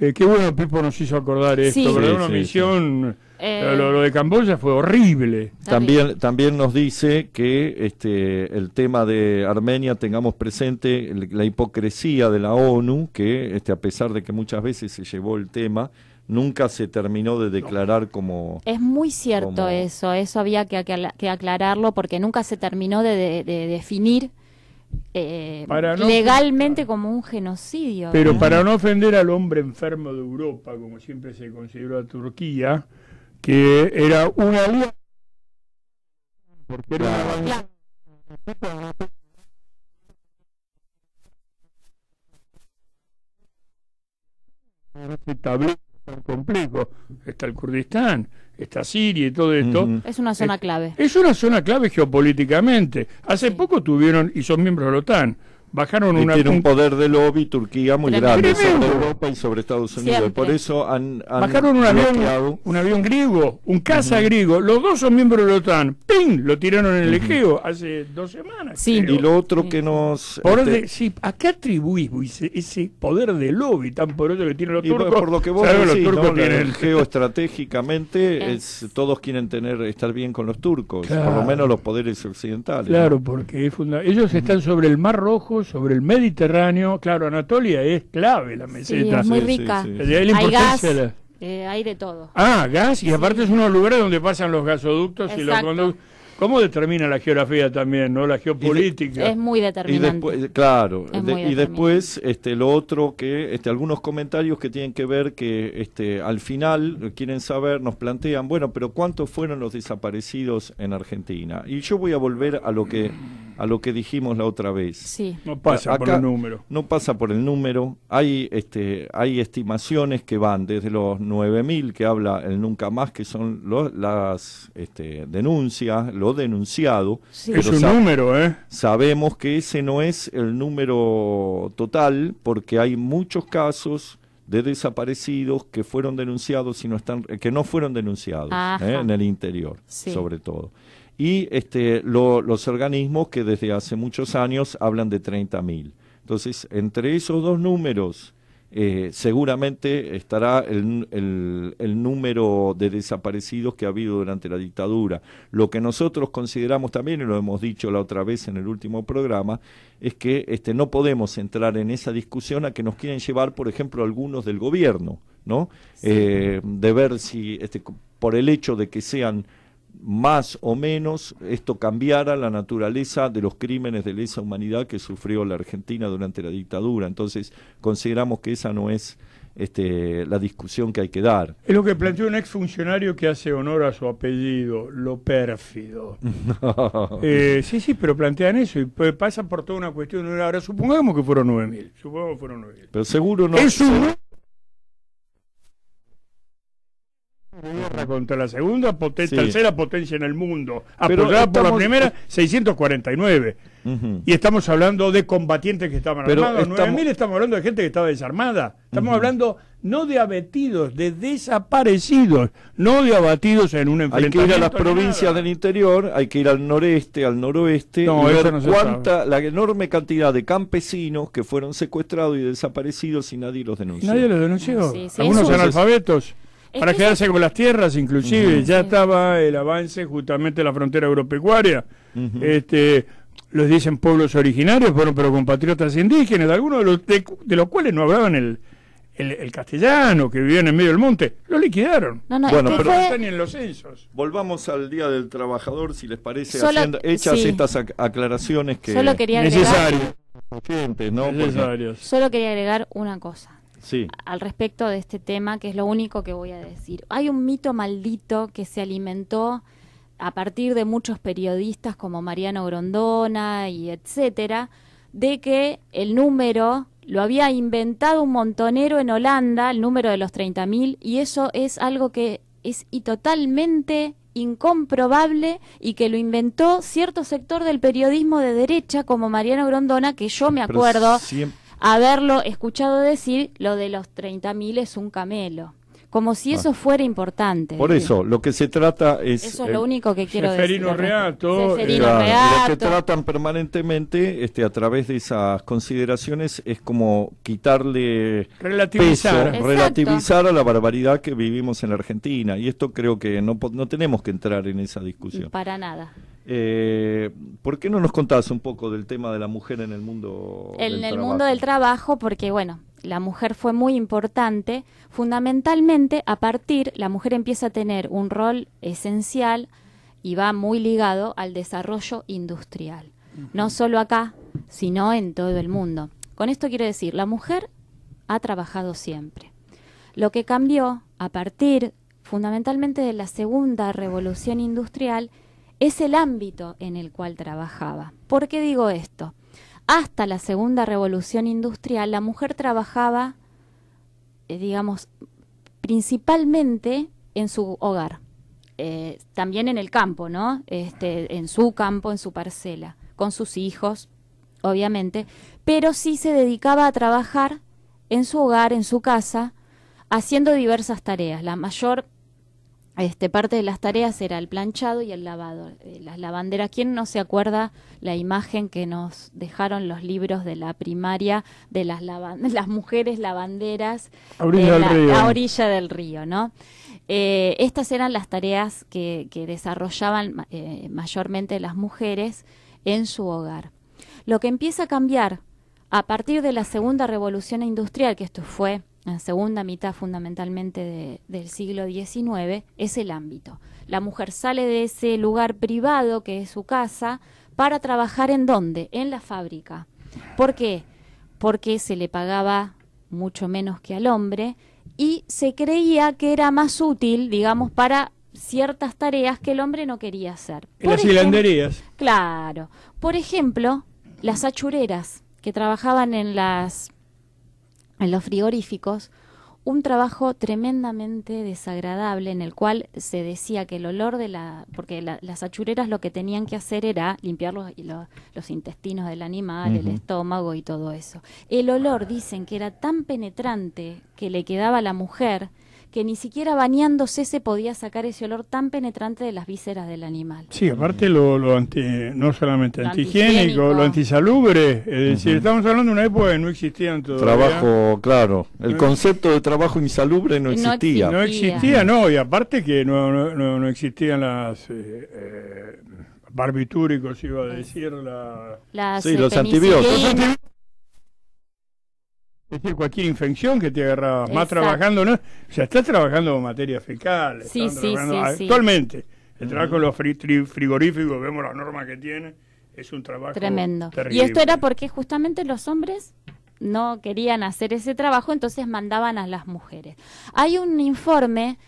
Eh, qué bueno, Pipo nos hizo acordar esto, Sí. ¿verdad? Sí, Una sí, misión. Eh, Lo, lo de Camboya fue horrible. También, también nos dice que este, el tema de Armenia tengamos presente el- la hipocresía de la ONU, que este, a pesar de que muchas veces se llevó el tema, nunca se terminó de declarar como... Es muy cierto como- eso, eso había que, acla- que aclararlo porque nunca se terminó de, de- de definir eh, Para no- legalmente como un genocidio. Pero ¿no? para no ofender al hombre enfermo de Europa, como siempre se consideró a Turquía, que era una alianza. Porque era una complejo. Está el Kurdistán, está Siria y todo esto. Es una zona clave. Es una zona clave geopolíticamente. Hace poco tuvieron, y son miembros de la OTAN, bajaron Y una... tiene un poder de lobby Turquía muy grande sobre. Europa y sobre Estados Unidos. Y Siempre. por eso han, han Bajaron un avión, bloqueado- un avión griego, un caza griego. Los dos son miembros de la OTAN. ¡Ping! Lo tiraron en el Egeo hace dos semanas. Sí. creo. Y lo otro Sí. que nos... Por este, de- sí, ¿A qué atribuís ese, ese poder de lobby tan poderoso que tienen los Y turcos? por lo que vos decís, los turcos ¿no? tienen... geoestratégicamente Es- es, todos quieren tener estar bien con los turcos, Claro. por lo menos los poderes occidentales. ¿no? Claro, porque es funda- ellos están sobre el Mar Rojo, sobre el Mediterráneo. Claro, Anatolia es clave la Sí, meseta. es muy Sí, sí, rica. sí. La Hay gas, la- eh, hay de todo. Ah, gas, y aparte es uno de los lugares donde pasan los gasoductos y los Exacto. conductos. ¿Cómo determina la geografía también, no? La geopolítica. Es muy Y determinante. después, claro, de- y después este, lo otro que este, algunos comentarios que tienen que ver que este, al final quieren saber, nos plantean, bueno, pero ¿cuántos fueron los desaparecidos en Argentina? Y yo voy a volver a lo que a lo que dijimos la otra vez. Sí. no pasa por el número. No pasa por el número. Hay, este, hay estimaciones que van desde los 9.000 que habla el nunca más, que son lo- las este, denuncias, lo denunciado. Sí. Es un número, ¿eh? Sabemos que ese no es el número total porque hay muchos casos de desaparecidos que fueron denunciados y no están que no fueron denunciados. ¿eh? en el interior Sí. sobre todo y este lo- los organismos que desde hace muchos años hablan de 30.000 entonces entre esos dos números eh, seguramente estará el, el- el número de desaparecidos que ha habido durante la dictadura. Lo que nosotros consideramos también, y lo hemos dicho la otra vez en el último programa, es que este, no podemos entrar en esa discusión a que nos quieren llevar, por ejemplo, algunos del gobierno, ¿no? Eh, de ver si, este, por el hecho de que sean más o menos esto cambiara la naturaleza de los crímenes de lesa humanidad que sufrió la Argentina durante la dictadura. Entonces, consideramos que esa no es este, la discusión que hay que dar. Es lo que planteó un exfuncionario que hace honor a su apellido, lo pérfido. Eh, sí, sí, pero plantean eso y pasan por toda una cuestión. Ahora, supongamos que fueron 9.000. Supongamos que fueron 9.000. Pero seguro no. es un guerra contra la segunda potencia, Sí. tercera potencia en el mundo, Pero apoyada por la primera 649. Ujú. Y estamos hablando de combatientes que estaban Pero armados. estamos- 9.000 estamos hablando de gente que estaba desarmada. Estamos hablando no de abatidos, de desaparecidos, no de abatidos en un Hay que enfrentamiento. ir a las provincias nada. del interior, hay que ir al noreste, al noroeste, No, y ver no se cuánta, la enorme cantidad de campesinos que fueron secuestrados y desaparecidos y nadie los denunció. Nadie lo denunció. Sí, sí, Algunos analfabetos. Para que quedarse con las tierras, inclusive, ya Sí. estaba el avance justamente de la frontera agropecuaria. Este, los dicen pueblos originarios, bueno, pero compatriotas indígenas, algunos de los, de, de los cuales no hablaban el, el, el castellano, que vivían en medio del monte, lo liquidaron. No, no, Bueno, es que pero- No fue- están ni en los censos. Volvamos al Día del Trabajador, si les parece, Solo- haciendo, hechas sí. estas ac- aclaraciones que Solo quería agregar, Necesario. oyentes, ¿no? Porque- necesarios. solo quería agregar una cosa. Sí, al respecto de este tema, que es lo único que voy a decir. Hay un mito maldito que se alimentó a partir de muchos periodistas como Mariano Grondona y etcétera, de que el número lo había inventado un montonero en Holanda, el número de los 30.000, y eso es algo que es y totalmente incomprobable y que lo inventó cierto sector del periodismo de derecha como Mariano Grondona, que yo me acuerdo haberlo escuchado decir, lo de los 30.000 es un camelo como si eso ah. fuera importante. Por eso, lo que se trata es... Eso es lo único que quiero decir. Reato. Seferino Reato. Lo que tratan permanentemente, este, a través de esas consideraciones, es como quitarle relativizar. peso, relativizar a la barbaridad que vivimos en la Argentina. Y esto creo que no, no tenemos que entrar en esa discusión. Para nada. Eh, ¿Por qué no nos contás un poco del tema de la mujer en el mundo en el mundo del trabajo, porque bueno, la mujer fue muy importante, fundamentalmente a partir, la mujer empieza a tener un rol esencial y va muy ligado al desarrollo industrial, no solo acá, sino en todo el mundo. Con esto quiero decir, la mujer ha trabajado siempre. Lo que cambió a partir fundamentalmente de la segunda revolución industrial es el ámbito en el cual trabajaba. ¿Por qué digo esto? Hasta la segunda revolución industrial, la mujer trabajaba, eh, digamos, principalmente en su hogar, eh, también en el campo, ¿no? Este, en su campo, en su parcela, con sus hijos, obviamente, pero sí se dedicaba a trabajar en su hogar, en su casa, haciendo diversas tareas. La mayor este, parte de las tareas era el planchado y el lavado. Eh, las lavanderas, ¿quién no se acuerda la imagen que nos dejaron los libros de la primaria de las, las mujeres lavanderas a orilla, la, del, orilla del río? ¿no? Eh, estas eran las tareas que, desarrollaban eh, mayormente las mujeres en su hogar. Lo que empieza a cambiar a partir de la segunda revolución industrial, que esto fue la segunda mitad fundamentalmente del siglo XIX, es el ámbito. La mujer sale de ese lugar privado que es su casa para trabajar en dónde? En la fábrica. ¿Por qué? Porque se le pagaba mucho menos que al hombre y se creía que era más útil, digamos, para ciertas tareas que el hombre no quería hacer. Las hilanderías. Claro. Por ejemplo, las achureras que trabajaban en las en los frigoríficos un trabajo tremendamente desagradable en el cual se decía que el olor de la porque las achureras lo que tenían que hacer era limpiar los, los, intestinos del animal, el estómago y todo eso. El olor dicen que era tan penetrante que le quedaba a la mujer que ni siquiera bañándose se podía sacar ese olor tan penetrante de las vísceras del animal. Sí, aparte lo, lo anti, no solamente antihigiénico, lo antisalubre, es decir, estamos hablando de una época que no existían todavía. Trabajo, claro, el concepto de trabajo insalubre no existía. No existía, no, y aparte que no, no, no existían las... Eh, eh, barbitúricos, iba a decir, la... sí, los antibióticos. Es decir, cualquier infección que te agarraba, más trabajando, ¿no? O sea, estás trabajando en materia fecal. Sí, sí, sí, actualmente, el trabajo en los frigoríficos, vemos la norma que tiene, es un trabajo tremendo. Y esto era porque justamente los hombres no querían hacer ese trabajo, entonces mandaban a las mujeres. Hay un informe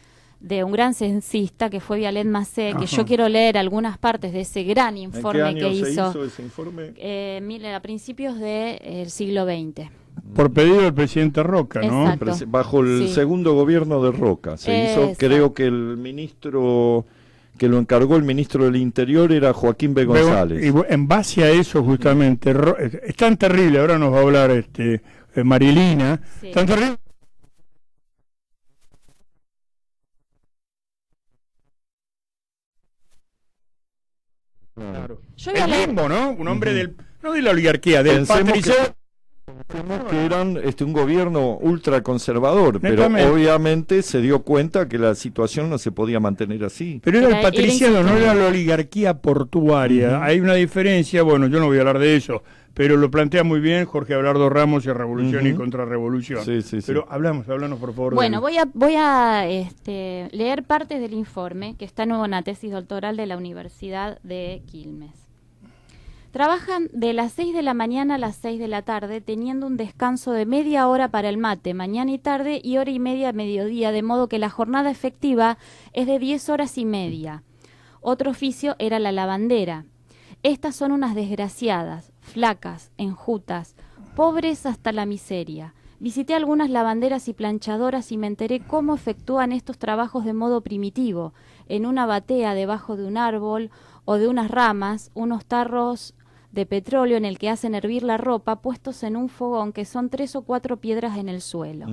de un gran censista que fue Vialet Macé, que yo quiero leer algunas partes de ese gran informe que hizo, ese informe? Eh, a principios del siglo XX. Por pedido del presidente Roca, ¿no? Bajo el segundo gobierno de Roca. Se hizo, creo que el ministro que lo encargó el ministro del Interior era Joaquín B. González. Y en base a eso justamente, es tan terrible, ahora nos va a hablar este eh, Marilina, tan terrible Claro. el limbo, ¿no? Un hombre del, no de la oligarquía, del que eran este, un gobierno ultraconservador, pero obviamente se dio cuenta que la situación no se podía mantener así. Pero era el patriciano, no era la oligarquía portuaria. Hay una diferencia, bueno, yo no voy a hablar de eso, pero lo plantea muy bien Jorge Abelardo Ramos y Revolución y Contrarrevolución. Sí, sí, pero hablamos, hablamos por favor. Bueno, voy a, voy a este, leer partes del informe que está en una tesis doctoral de la Universidad de Quilmes. Trabajan de las 6 de la mañana a las 6 de la tarde, teniendo un descanso de media hora para el mate, mañana y tarde, y hora y media a mediodía, de modo que la jornada efectiva es de 10 horas y media. Otro oficio era la lavandera. Estas son unas desgraciadas, flacas, enjutas, pobres hasta la miseria. Visité algunas lavanderas y planchadoras y me enteré cómo efectúan estos trabajos de modo primitivo, en una batea debajo de un árbol o de unas ramas, unos tarros de petróleo en el que hacen hervir la ropa puestos en un fogón que son tres o cuatro piedras en el suelo.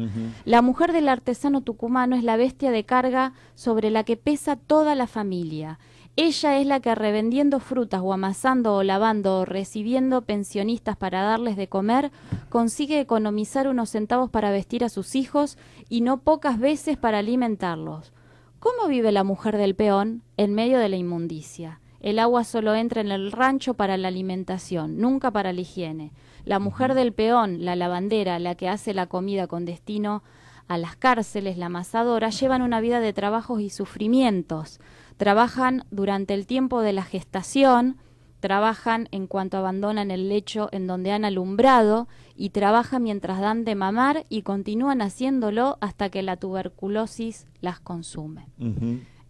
La mujer del artesano tucumano es la bestia de carga sobre la que pesa toda la familia. Ella es la que revendiendo frutas o amasando o lavando o recibiendo pensionistas para darles de comer, consigue economizar unos centavos para vestir a sus hijos y no pocas veces para alimentarlos. ¿Cómo vive la mujer del peón en medio de la inmundicia? El agua solo entra en el rancho para la alimentación, nunca para la higiene. La mujer del peón, la lavandera, la que hace la comida con destino a las cárceles, la amasadora, llevan una vida de trabajos y sufrimientos trabajan durante el tiempo de la gestación, trabajan en cuanto abandonan el lecho en donde han alumbrado y trabajan mientras dan de mamar y continúan haciéndolo hasta que la tuberculosis las consume.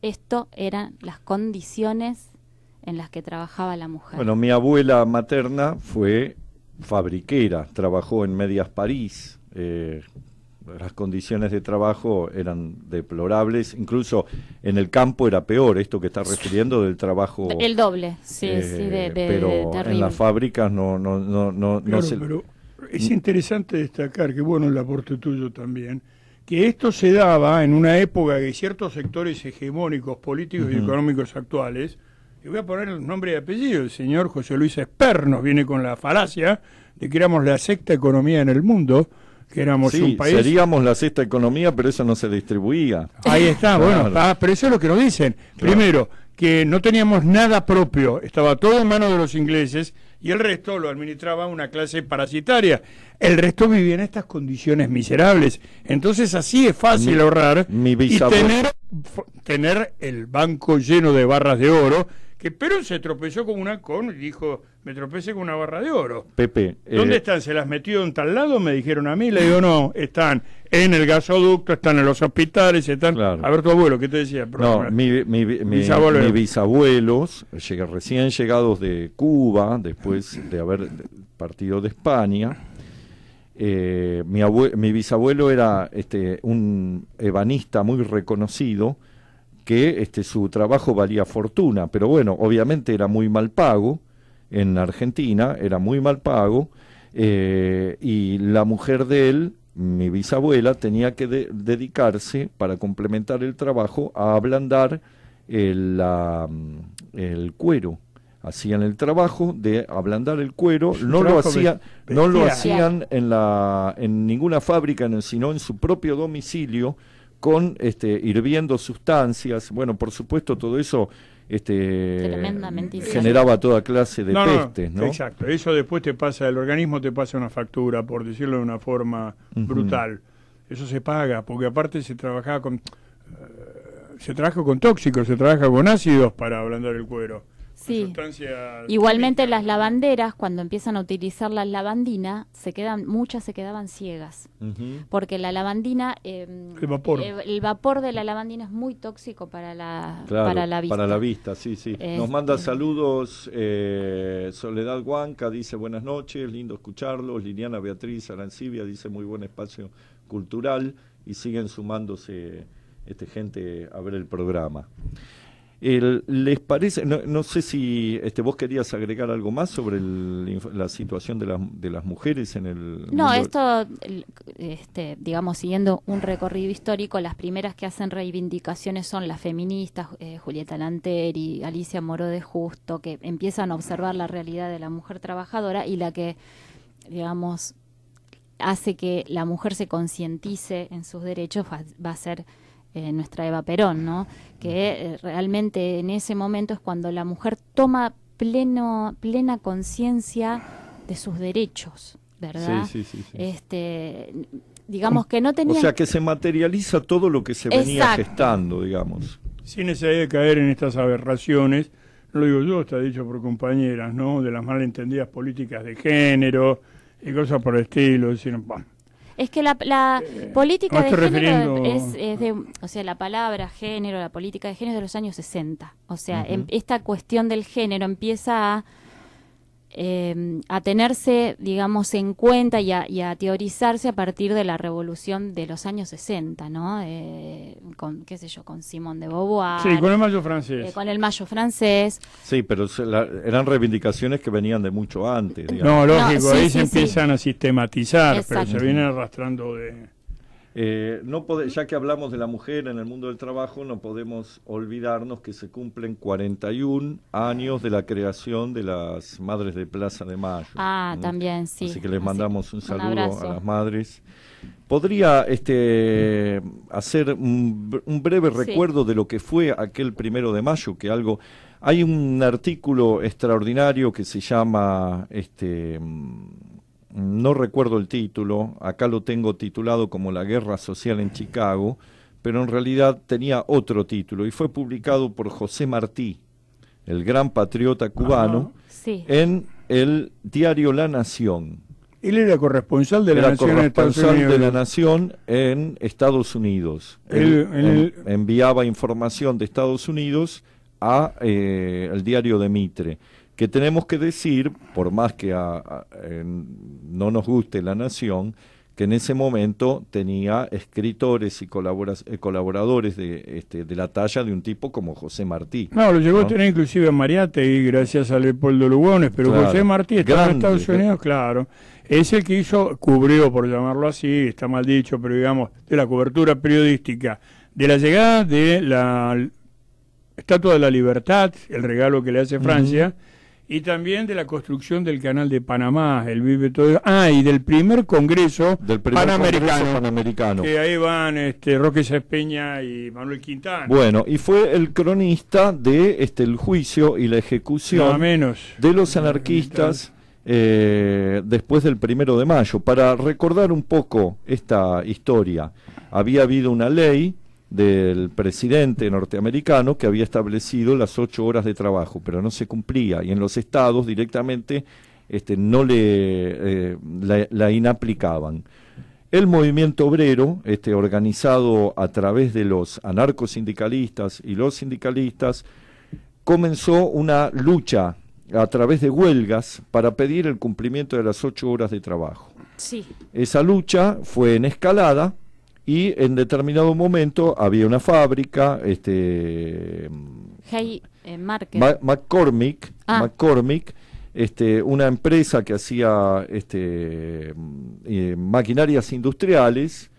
Esto eran las condiciones en las que trabajaba la mujer. Bueno, mi abuela materna fue fabriquera, trabajó en Medias París, eh, las condiciones de trabajo eran deplorables, incluso en el campo era peor, esto que está refiriendo del trabajo. El doble, sí, sí, de, eh, Pero en las fábricas no, no, no, no, Pero es interesante destacar, que bueno el aporte tuyo también, que esto se daba en una época que ciertos sectores hegemónicos políticos y económicos actuales, y voy a poner el nombre y apellido, el señor José Luis Esper nos viene con la falacia de que éramos la sexta economía en el mundo, que éramos un país. Seríamos la sexta economía, pero eso no se distribuía. Ahí está, bueno, ah, pero eso es lo que nos dicen. Primero, que no teníamos nada propio, estaba todo en manos de los ingleses y el resto lo administraba una clase parasitaria. El resto vivía en estas condiciones miserables. Entonces así es fácil ahorrar y tener, tener el banco lleno de barras de oro que Perón se tropezó con una con y dijo, me tropecé con una barra de oro. Pepe. ¿Dónde eh, están? ¿Se las metió en tal lado? Me dijeron a mí. Le digo, no, están en el gasoducto, están en los hospitales, están... A ver tu abuelo, ¿qué te decía? no, mi, mi, bisabuelos, recién llegados de Cuba, después de haber partido de España, eh, mi, mi bisabuelo era este, un ebanista muy reconocido, que este, su trabajo valía fortuna, pero bueno, obviamente era muy mal pago en Argentina, era muy mal pago, eh, y la mujer de él, mi bisabuela, tenía que dedicarse, para complementar el trabajo, a ablandar el, el cuero. Hacían el trabajo de ablandar el cuero, no lo hacían, no lo hacían en la en ninguna fábrica, sino en su propio domicilio con este, hirviendo sustancias. Bueno, por supuesto, todo eso este, generaba toda clase de pestes, no, Exacto, eso después te pasa, el organismo te pasa una factura, por decirlo de una forma brutal. Eso se paga, porque aparte se trabajaba con... Eh, se trabaja con tóxicos, se trabaja con ácidos para ablandar el cuero. Sí. Igualmente las lavanderas, cuando empiezan a utilizar la lavandina, se quedan, muchas se quedaban ciegas, porque la lavandina, em, el, vapor. Eh, el vapor de la lavandina es muy tóxico para la, para la vista. Para la vista, sí, sí. Nos manda este. saludos eh, Soledad Huanca, dice buenas noches, lindo escucharlos. Liliana Beatriz Arancibia dice muy buen espacio cultural y siguen sumándose este gente a ver el programa. ¿Les parece? No, sé si este, vos querías agregar algo más sobre la situación de, de, las mujeres en el. No, esto, este, digamos, siguiendo un recorrido histórico, las primeras que hacen reivindicaciones son las feministas, eh, Julieta Lanteri, Alicia Moro de Justo, que empiezan a observar la realidad de la mujer trabajadora y la que, digamos, hace que la mujer se concientice en sus derechos va a ser eh, nuestra Eva Perón, ¿no? Que eh, realmente en ese momento es cuando la mujer toma pleno, plena conciencia de sus derechos, ¿verdad? Sí, sí, sí, Este, digamos que no tenía... O sea, que se materializa todo lo que se venía gestando, digamos. Sin necesidad de caer en estas aberraciones, no lo digo yo, está dicho por compañeras, ¿no? De las malentendidas políticas de género y cosas por el estilo, decir, es que la, la eh, política de género es, de, o sea, la palabra género, la política de género es de los años 60. O sea, em, esta cuestión del género empieza a eh, a tenerse, digamos, en cuenta y a, teorizarse a partir de la revolución de los años 60, ¿no? Eh, con, qué sé yo, con Simón de Beauvoir. Sí, con el mayo francés. Eh, con el mayo francés. Sí, pero eran reivindicaciones que venían de mucho antes. No, lógico, ahí se empiezan a sistematizar, pero se vienen arrastrando de eh, no ya que hablamos de la mujer en el mundo del trabajo, no podemos olvidarnos que se cumplen 41 años de la creación de las Madres de Plaza de Mayo. Ah, también, sí. Así que les mandamos un saludo a las madres. ¿Podría este, hacer un, breve recuerdo de lo que fue aquel primero de mayo? Que algo. Hay un artículo extraordinario que se llama este, no recuerdo el título, acá lo tengo titulado como La Guerra Social en Chicago, pero en realidad tenía otro título y fue publicado por José Martí, el gran patriota cubano, en el diario La Nación. Él era corresponsal de la Nación en de la Nación en Estados Unidos. Él, enviaba información de Estados Unidos a eh, el diario de Mitre que tenemos que decir, por más que no nos guste la nación, que en ese momento tenía escritores y eh, colaboradores de, este, de la talla de un tipo como José Martí. No, lo llegó a tener inclusive a Mariate y gracias a Leopoldo Lugones, pero José Martí estaba en Estados Unidos, claro. Es el que hizo, cubrió, por llamarlo así, está mal dicho, pero digamos, de la cobertura periodística, de la llegada de la Estatua de la Libertad, el regalo que le hace Francia, y también de la construcción del canal de Panamá, el vive todo. Ah, y del primer congreso del panamericano, Que ahí van este, Roque Cespeña y Manuel Quintana. Bueno, y fue el cronista de este el juicio y la ejecución menos. de los anarquistas eh, después del primero de mayo. Para recordar un poco esta historia, había habido una ley del presidente norteamericano que había establecido las ocho horas de trabajo, pero no se cumplía y en los estados directamente este, no le eh, la, inaplicaban. El movimiento obrero, este, organizado a través de los anarcosindicalistas y los sindicalistas, comenzó una lucha a través de huelgas para pedir el cumplimiento de las ocho horas de trabajo. Sí. Esa lucha fue en escalada, y en determinado momento había una fábrica, este hey, eh, McCormick, ah. McCormick este, una empresa que hacía este, eh, maquinarias industriales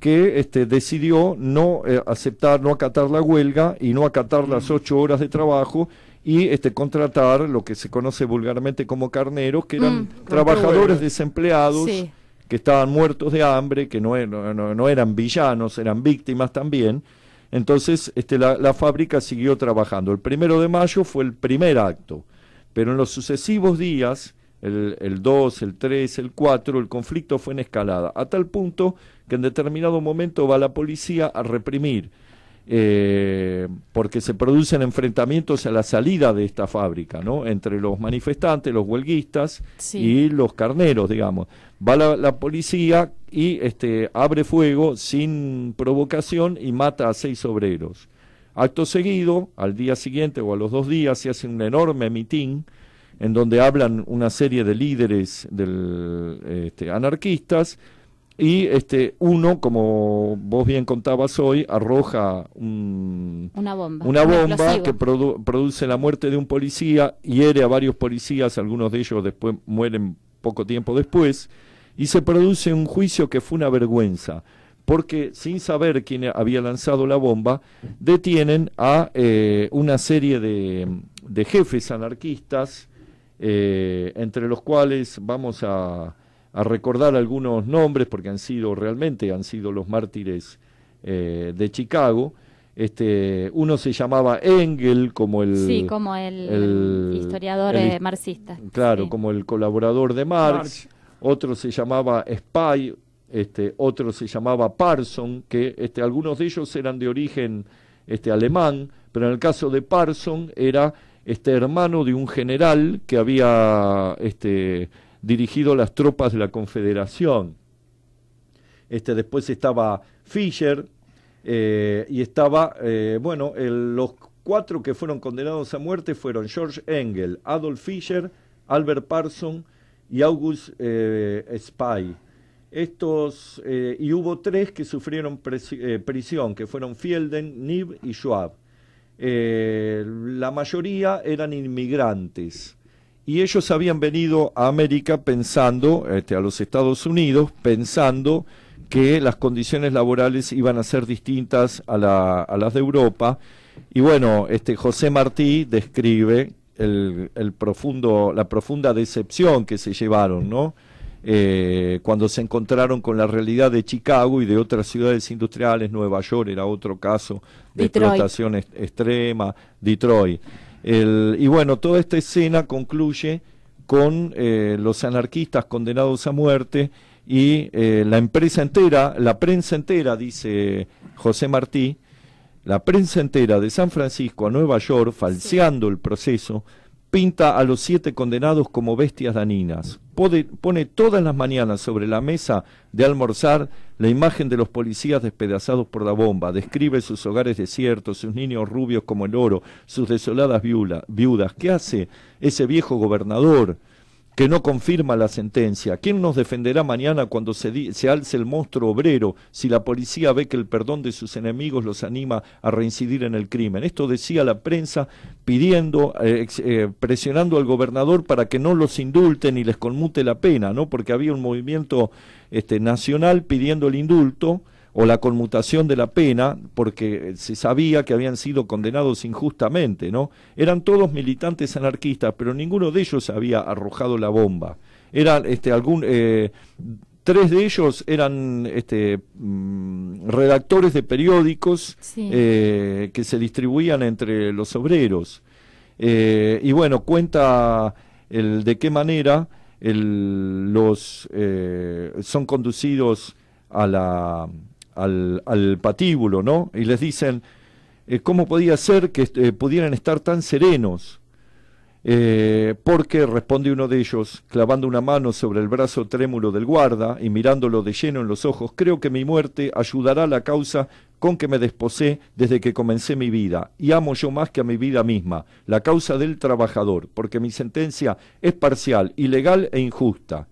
que este, decidió no eh, aceptar, no acatar la huelga y no acatar las mm. ocho horas de trabajo y este, contratar lo que se conoce vulgarmente como carneros, que eran mm, trabajadores desempleados que estaban muertos de hambre, que no, no, eran villanos, eran víctimas también. Entonces este, la, fábrica siguió trabajando. El primero de mayo fue el primer acto, pero en los sucesivos días, el, el 2, el 3, el 4, el conflicto fue en escalada, a tal punto que en determinado momento va la policía a reprimir eh, porque se producen enfrentamientos a la salida de esta fábrica, ¿no? Entre los manifestantes, los huelguistas y los carneros, digamos. Va la, policía y este, abre fuego sin provocación y mata a seis obreros. Acto seguido, al día siguiente o a los dos días, se hace un enorme mitin en donde hablan una serie de líderes del, este, anarquistas y este uno, como vos bien contabas hoy, arroja una bomba, una bomba que produce la muerte de un policía, hiere a varios policías, algunos de ellos después mueren poco tiempo después, y se produce un juicio que fue una vergüenza, porque sin saber quién había lanzado la bomba, detienen a eh, una serie de, de jefes anarquistas, eh, entre los cuales vamos a a recordar algunos nombres porque han sido realmente han sido los mártires eh, de Chicago. Este, uno se llamaba Engel como el sí como el, historiador eh, marxista claro como el colaborador de Marx, otro se llamaba Spy este otro se llamaba Parson que este algunos de ellos eran de origen este alemán pero en el caso de Parson era este hermano de un general que había este dirigido las tropas de la Confederación. Este, después estaba Fischer eh, y estaba, eh, bueno, los cuatro que fueron condenados a muerte fueron George Engel, Adolf Fischer, Albert Parson y August eh, Spy. Estos, eh, y hubo tres que sufrieron prisión, que fueron Fielden, Nib y Schwab. la mayoría eran inmigrantes y ellos habían venido a América pensando, este, a los Estados Unidos, pensando que las condiciones laborales iban a ser distintas a, las de Europa. Y bueno, este José Martí describe el, profundo, la profunda decepción que se llevaron, ¿no? Eh, cuando se encontraron con la realidad de Chicago y de otras ciudades industriales, Nueva York era otro caso de explotación extrema, Detroit y bueno, toda esta escena concluye con eh, los anarquistas condenados a muerte y eh, la empresa entera, la prensa entera, dice José Martí, la prensa entera de San Francisco a Nueva York, falseando el proceso, pinta a los siete condenados como bestias daninas. pone todas las mañanas sobre la mesa de almorzar la imagen de los policías despedazados por la bomba. Describe sus hogares desiertos, sus niños rubios como el oro, sus desoladas viudas. ¿Qué hace ese viejo gobernador? Que no confirma la sentencia. ¿Quién nos defenderá mañana cuando se, se, alce el monstruo obrero si la policía ve que el perdón de sus enemigos los anima a reincidir en el crimen? Esto decía la prensa pidiendo, eh, eh, presionando al gobernador para que no los indulten y les conmute la pena, ¿no? Porque había un movimiento este, nacional pidiendo el indulto o la conmutación de la pena, porque se sabía que habían sido condenados injustamente, ¿no? Eran todos militantes anarquistas, pero ninguno de ellos había arrojado la bomba. Eran este, algún, eh, tres de ellos eran este, mm, redactores de periódicos eh, que se distribuían entre los obreros. Eh, y bueno, cuenta el de qué manera el, los son conducidos a la al, al patíbulo, ¿no? Y les dicen, eh, ¿cómo podía ser que eh, pudieran estar tan serenos? Eh, porque, responde uno de ellos, clavando una mano sobre el brazo trémulo del guarda y mirándolo de lleno en los ojos, creo que mi muerte ayudará a la causa con que me desposé desde que comencé mi vida, y amo yo más que a mi vida misma, la causa del trabajador, porque mi sentencia es parcial, ilegal e injusta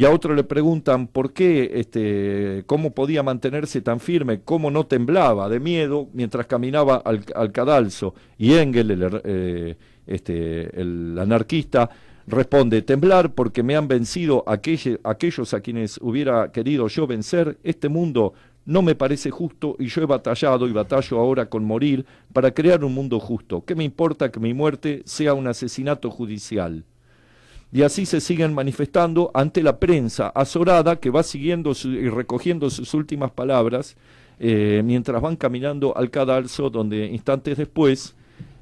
y a otro le preguntan por qué, este, cómo podía mantenerse tan firme, cómo no temblaba de miedo mientras caminaba al, cadalso. Y Engel, el, eh, este, el anarquista, responde, temblar porque me han vencido aquellos a quienes hubiera querido yo vencer, este mundo no me parece justo y yo he batallado y batallo ahora con morir para crear un mundo justo. ¿Qué me importa que mi muerte sea un asesinato judicial? Y así se siguen manifestando ante la prensa azorada que va siguiendo y recogiendo sus últimas palabras eh, mientras van caminando al cadalso donde instantes después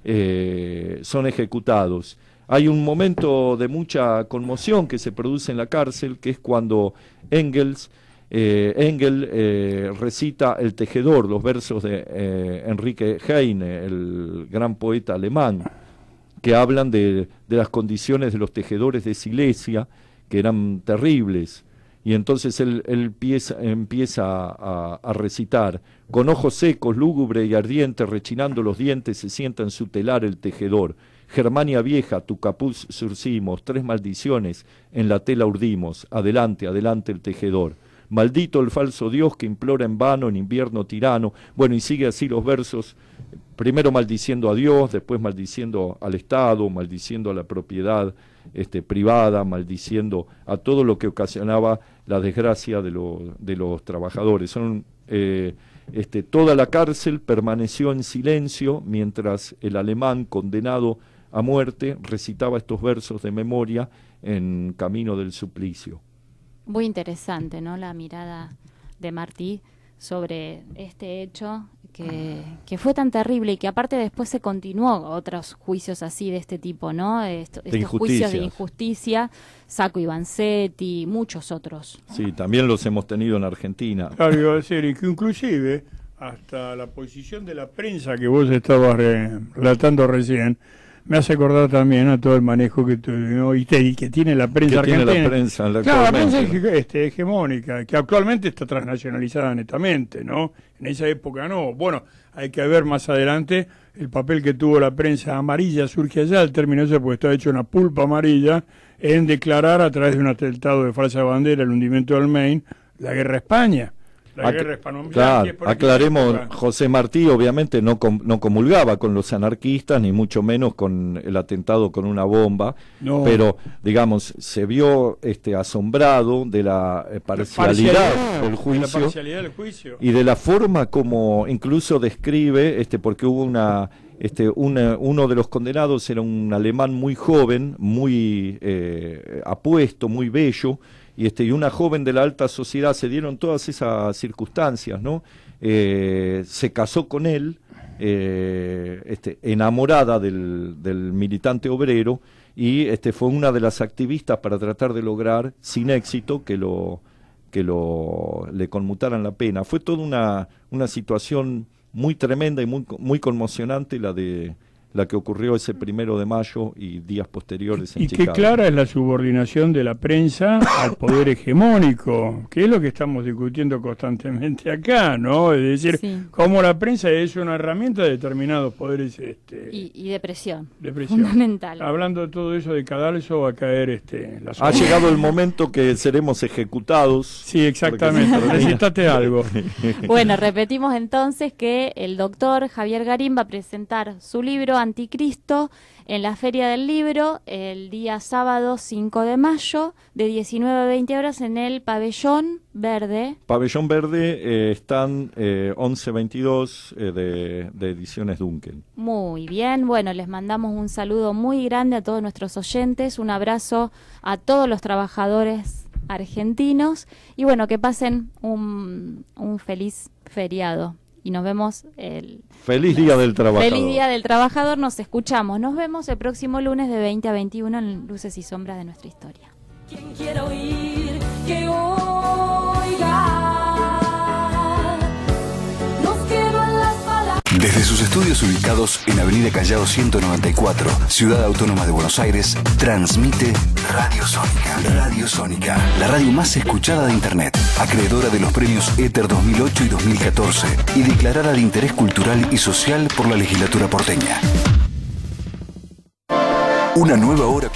eh, son ejecutados. Hay un momento de mucha conmoción que se produce en la cárcel, que es cuando Engels, eh, Engel recita El Tejedor, los versos de Enrique Heine, el gran poeta alemán que hablan de, las condiciones de los tejedores de Silesia, que eran terribles. Y entonces él, empieza, a, recitar, con ojos secos, lúgubre y ardiente, rechinando los dientes, se sienta en su telar el tejedor. Germania vieja, tu capuz surcimos, tres maldiciones en la tela urdimos, adelante, adelante el tejedor. Maldito el falso Dios que implora en vano en invierno tirano. Bueno, y sigue así los versos primero maldiciendo a Dios, después maldiciendo al Estado, maldiciendo a la propiedad este, privada, maldiciendo a todo lo que ocasionaba la desgracia de, de los trabajadores. Son, eh, este, toda la cárcel permaneció en silencio mientras el alemán condenado a muerte recitaba estos versos de memoria en Camino del Suplicio. Muy interesante, ¿no? La mirada de Martí sobre este hecho que, fue tan terrible y que aparte después se continuó otros juicios así de este tipo, ¿no? estos juicios de injusticia, Saco Ivancetti, muchos otros. Sí, también los hemos tenido en Argentina. Claro, iba a decir, y que inclusive hasta la posición de la prensa que vos estabas relatando recién, me hace acordar también a todo el manejo que, que tiene la prensa que argentina. Tiene la prensa, claro, la prensa este, hegemónica, que actualmente está transnacionalizada netamente, ¿no? En esa época no. Bueno, hay que ver más adelante el papel que tuvo la prensa amarilla, surge allá, el término ese porque está hecho una pulpa amarilla, en declarar a través de un atentado de falsa bandera, el hundimiento del Maine, la guerra a España. La guerra claro, aclaremos, José Martí obviamente no, no comulgaba con los anarquistas, ni mucho menos con el atentado con una bomba, pero digamos, se vio este asombrado de la eh, parcialidad, del juicio, y de la forma como incluso describe, este porque hubo una este, uno de los condenados era un alemán muy joven, muy eh, apuesto, muy bello, y, este, y una joven de la alta sociedad, se dieron todas esas circunstancias, ¿no? Eh, se casó con él, eh, este, enamorada del, del, militante obrero, y este, fue una de las activistas para tratar de lograr, sin éxito, que lo que lo le conmutaran la pena. Fue toda una, una situación muy tremenda y muy, muy conmocionante la de la que ocurrió ese primero de mayo y días posteriores en y qué clara es la subordinación de la prensa al poder hegemónico, que es lo que estamos discutiendo constantemente acá, ¿no? Es decir, cómo la prensa es una herramienta de determinados poderes. Este, y, depresión. Fundamental. Hablando de todo eso de cadalso va a caer este, la Ha llegado el momento que seremos ejecutados. Sí, exactamente. Necesitate algo. bueno, repetimos entonces que el doctor Javier Garín va a presentar su libro Anticristo en la Feria del Libro el día sábado 5 de mayo de 19 a 20 horas en el Pabellón Verde. Pabellón Verde eh, están eh, 1122 eh, de, de, Ediciones Dunkel. Muy bien, bueno, les mandamos un saludo muy grande a todos nuestros oyentes, un abrazo a todos los trabajadores argentinos y bueno, que pasen un, un feliz feriado y nos vemos el... Feliz Día del Trabajador. Feliz Día del Trabajador, nos escuchamos. Nos vemos el próximo lunes de 20 a 21 en Luces y Sombras de nuestra historia. ¿Quién quiere oír que Desde sus estudios ubicados en Avenida Callao 194, Ciudad Autónoma de Buenos Aires, transmite Radio Sónica. Radio Sónica, la radio más escuchada de Internet, acreedora de los premios Ether 2008 y 2014 y declarada de interés cultural y social por la legislatura porteña. Una nueva hora.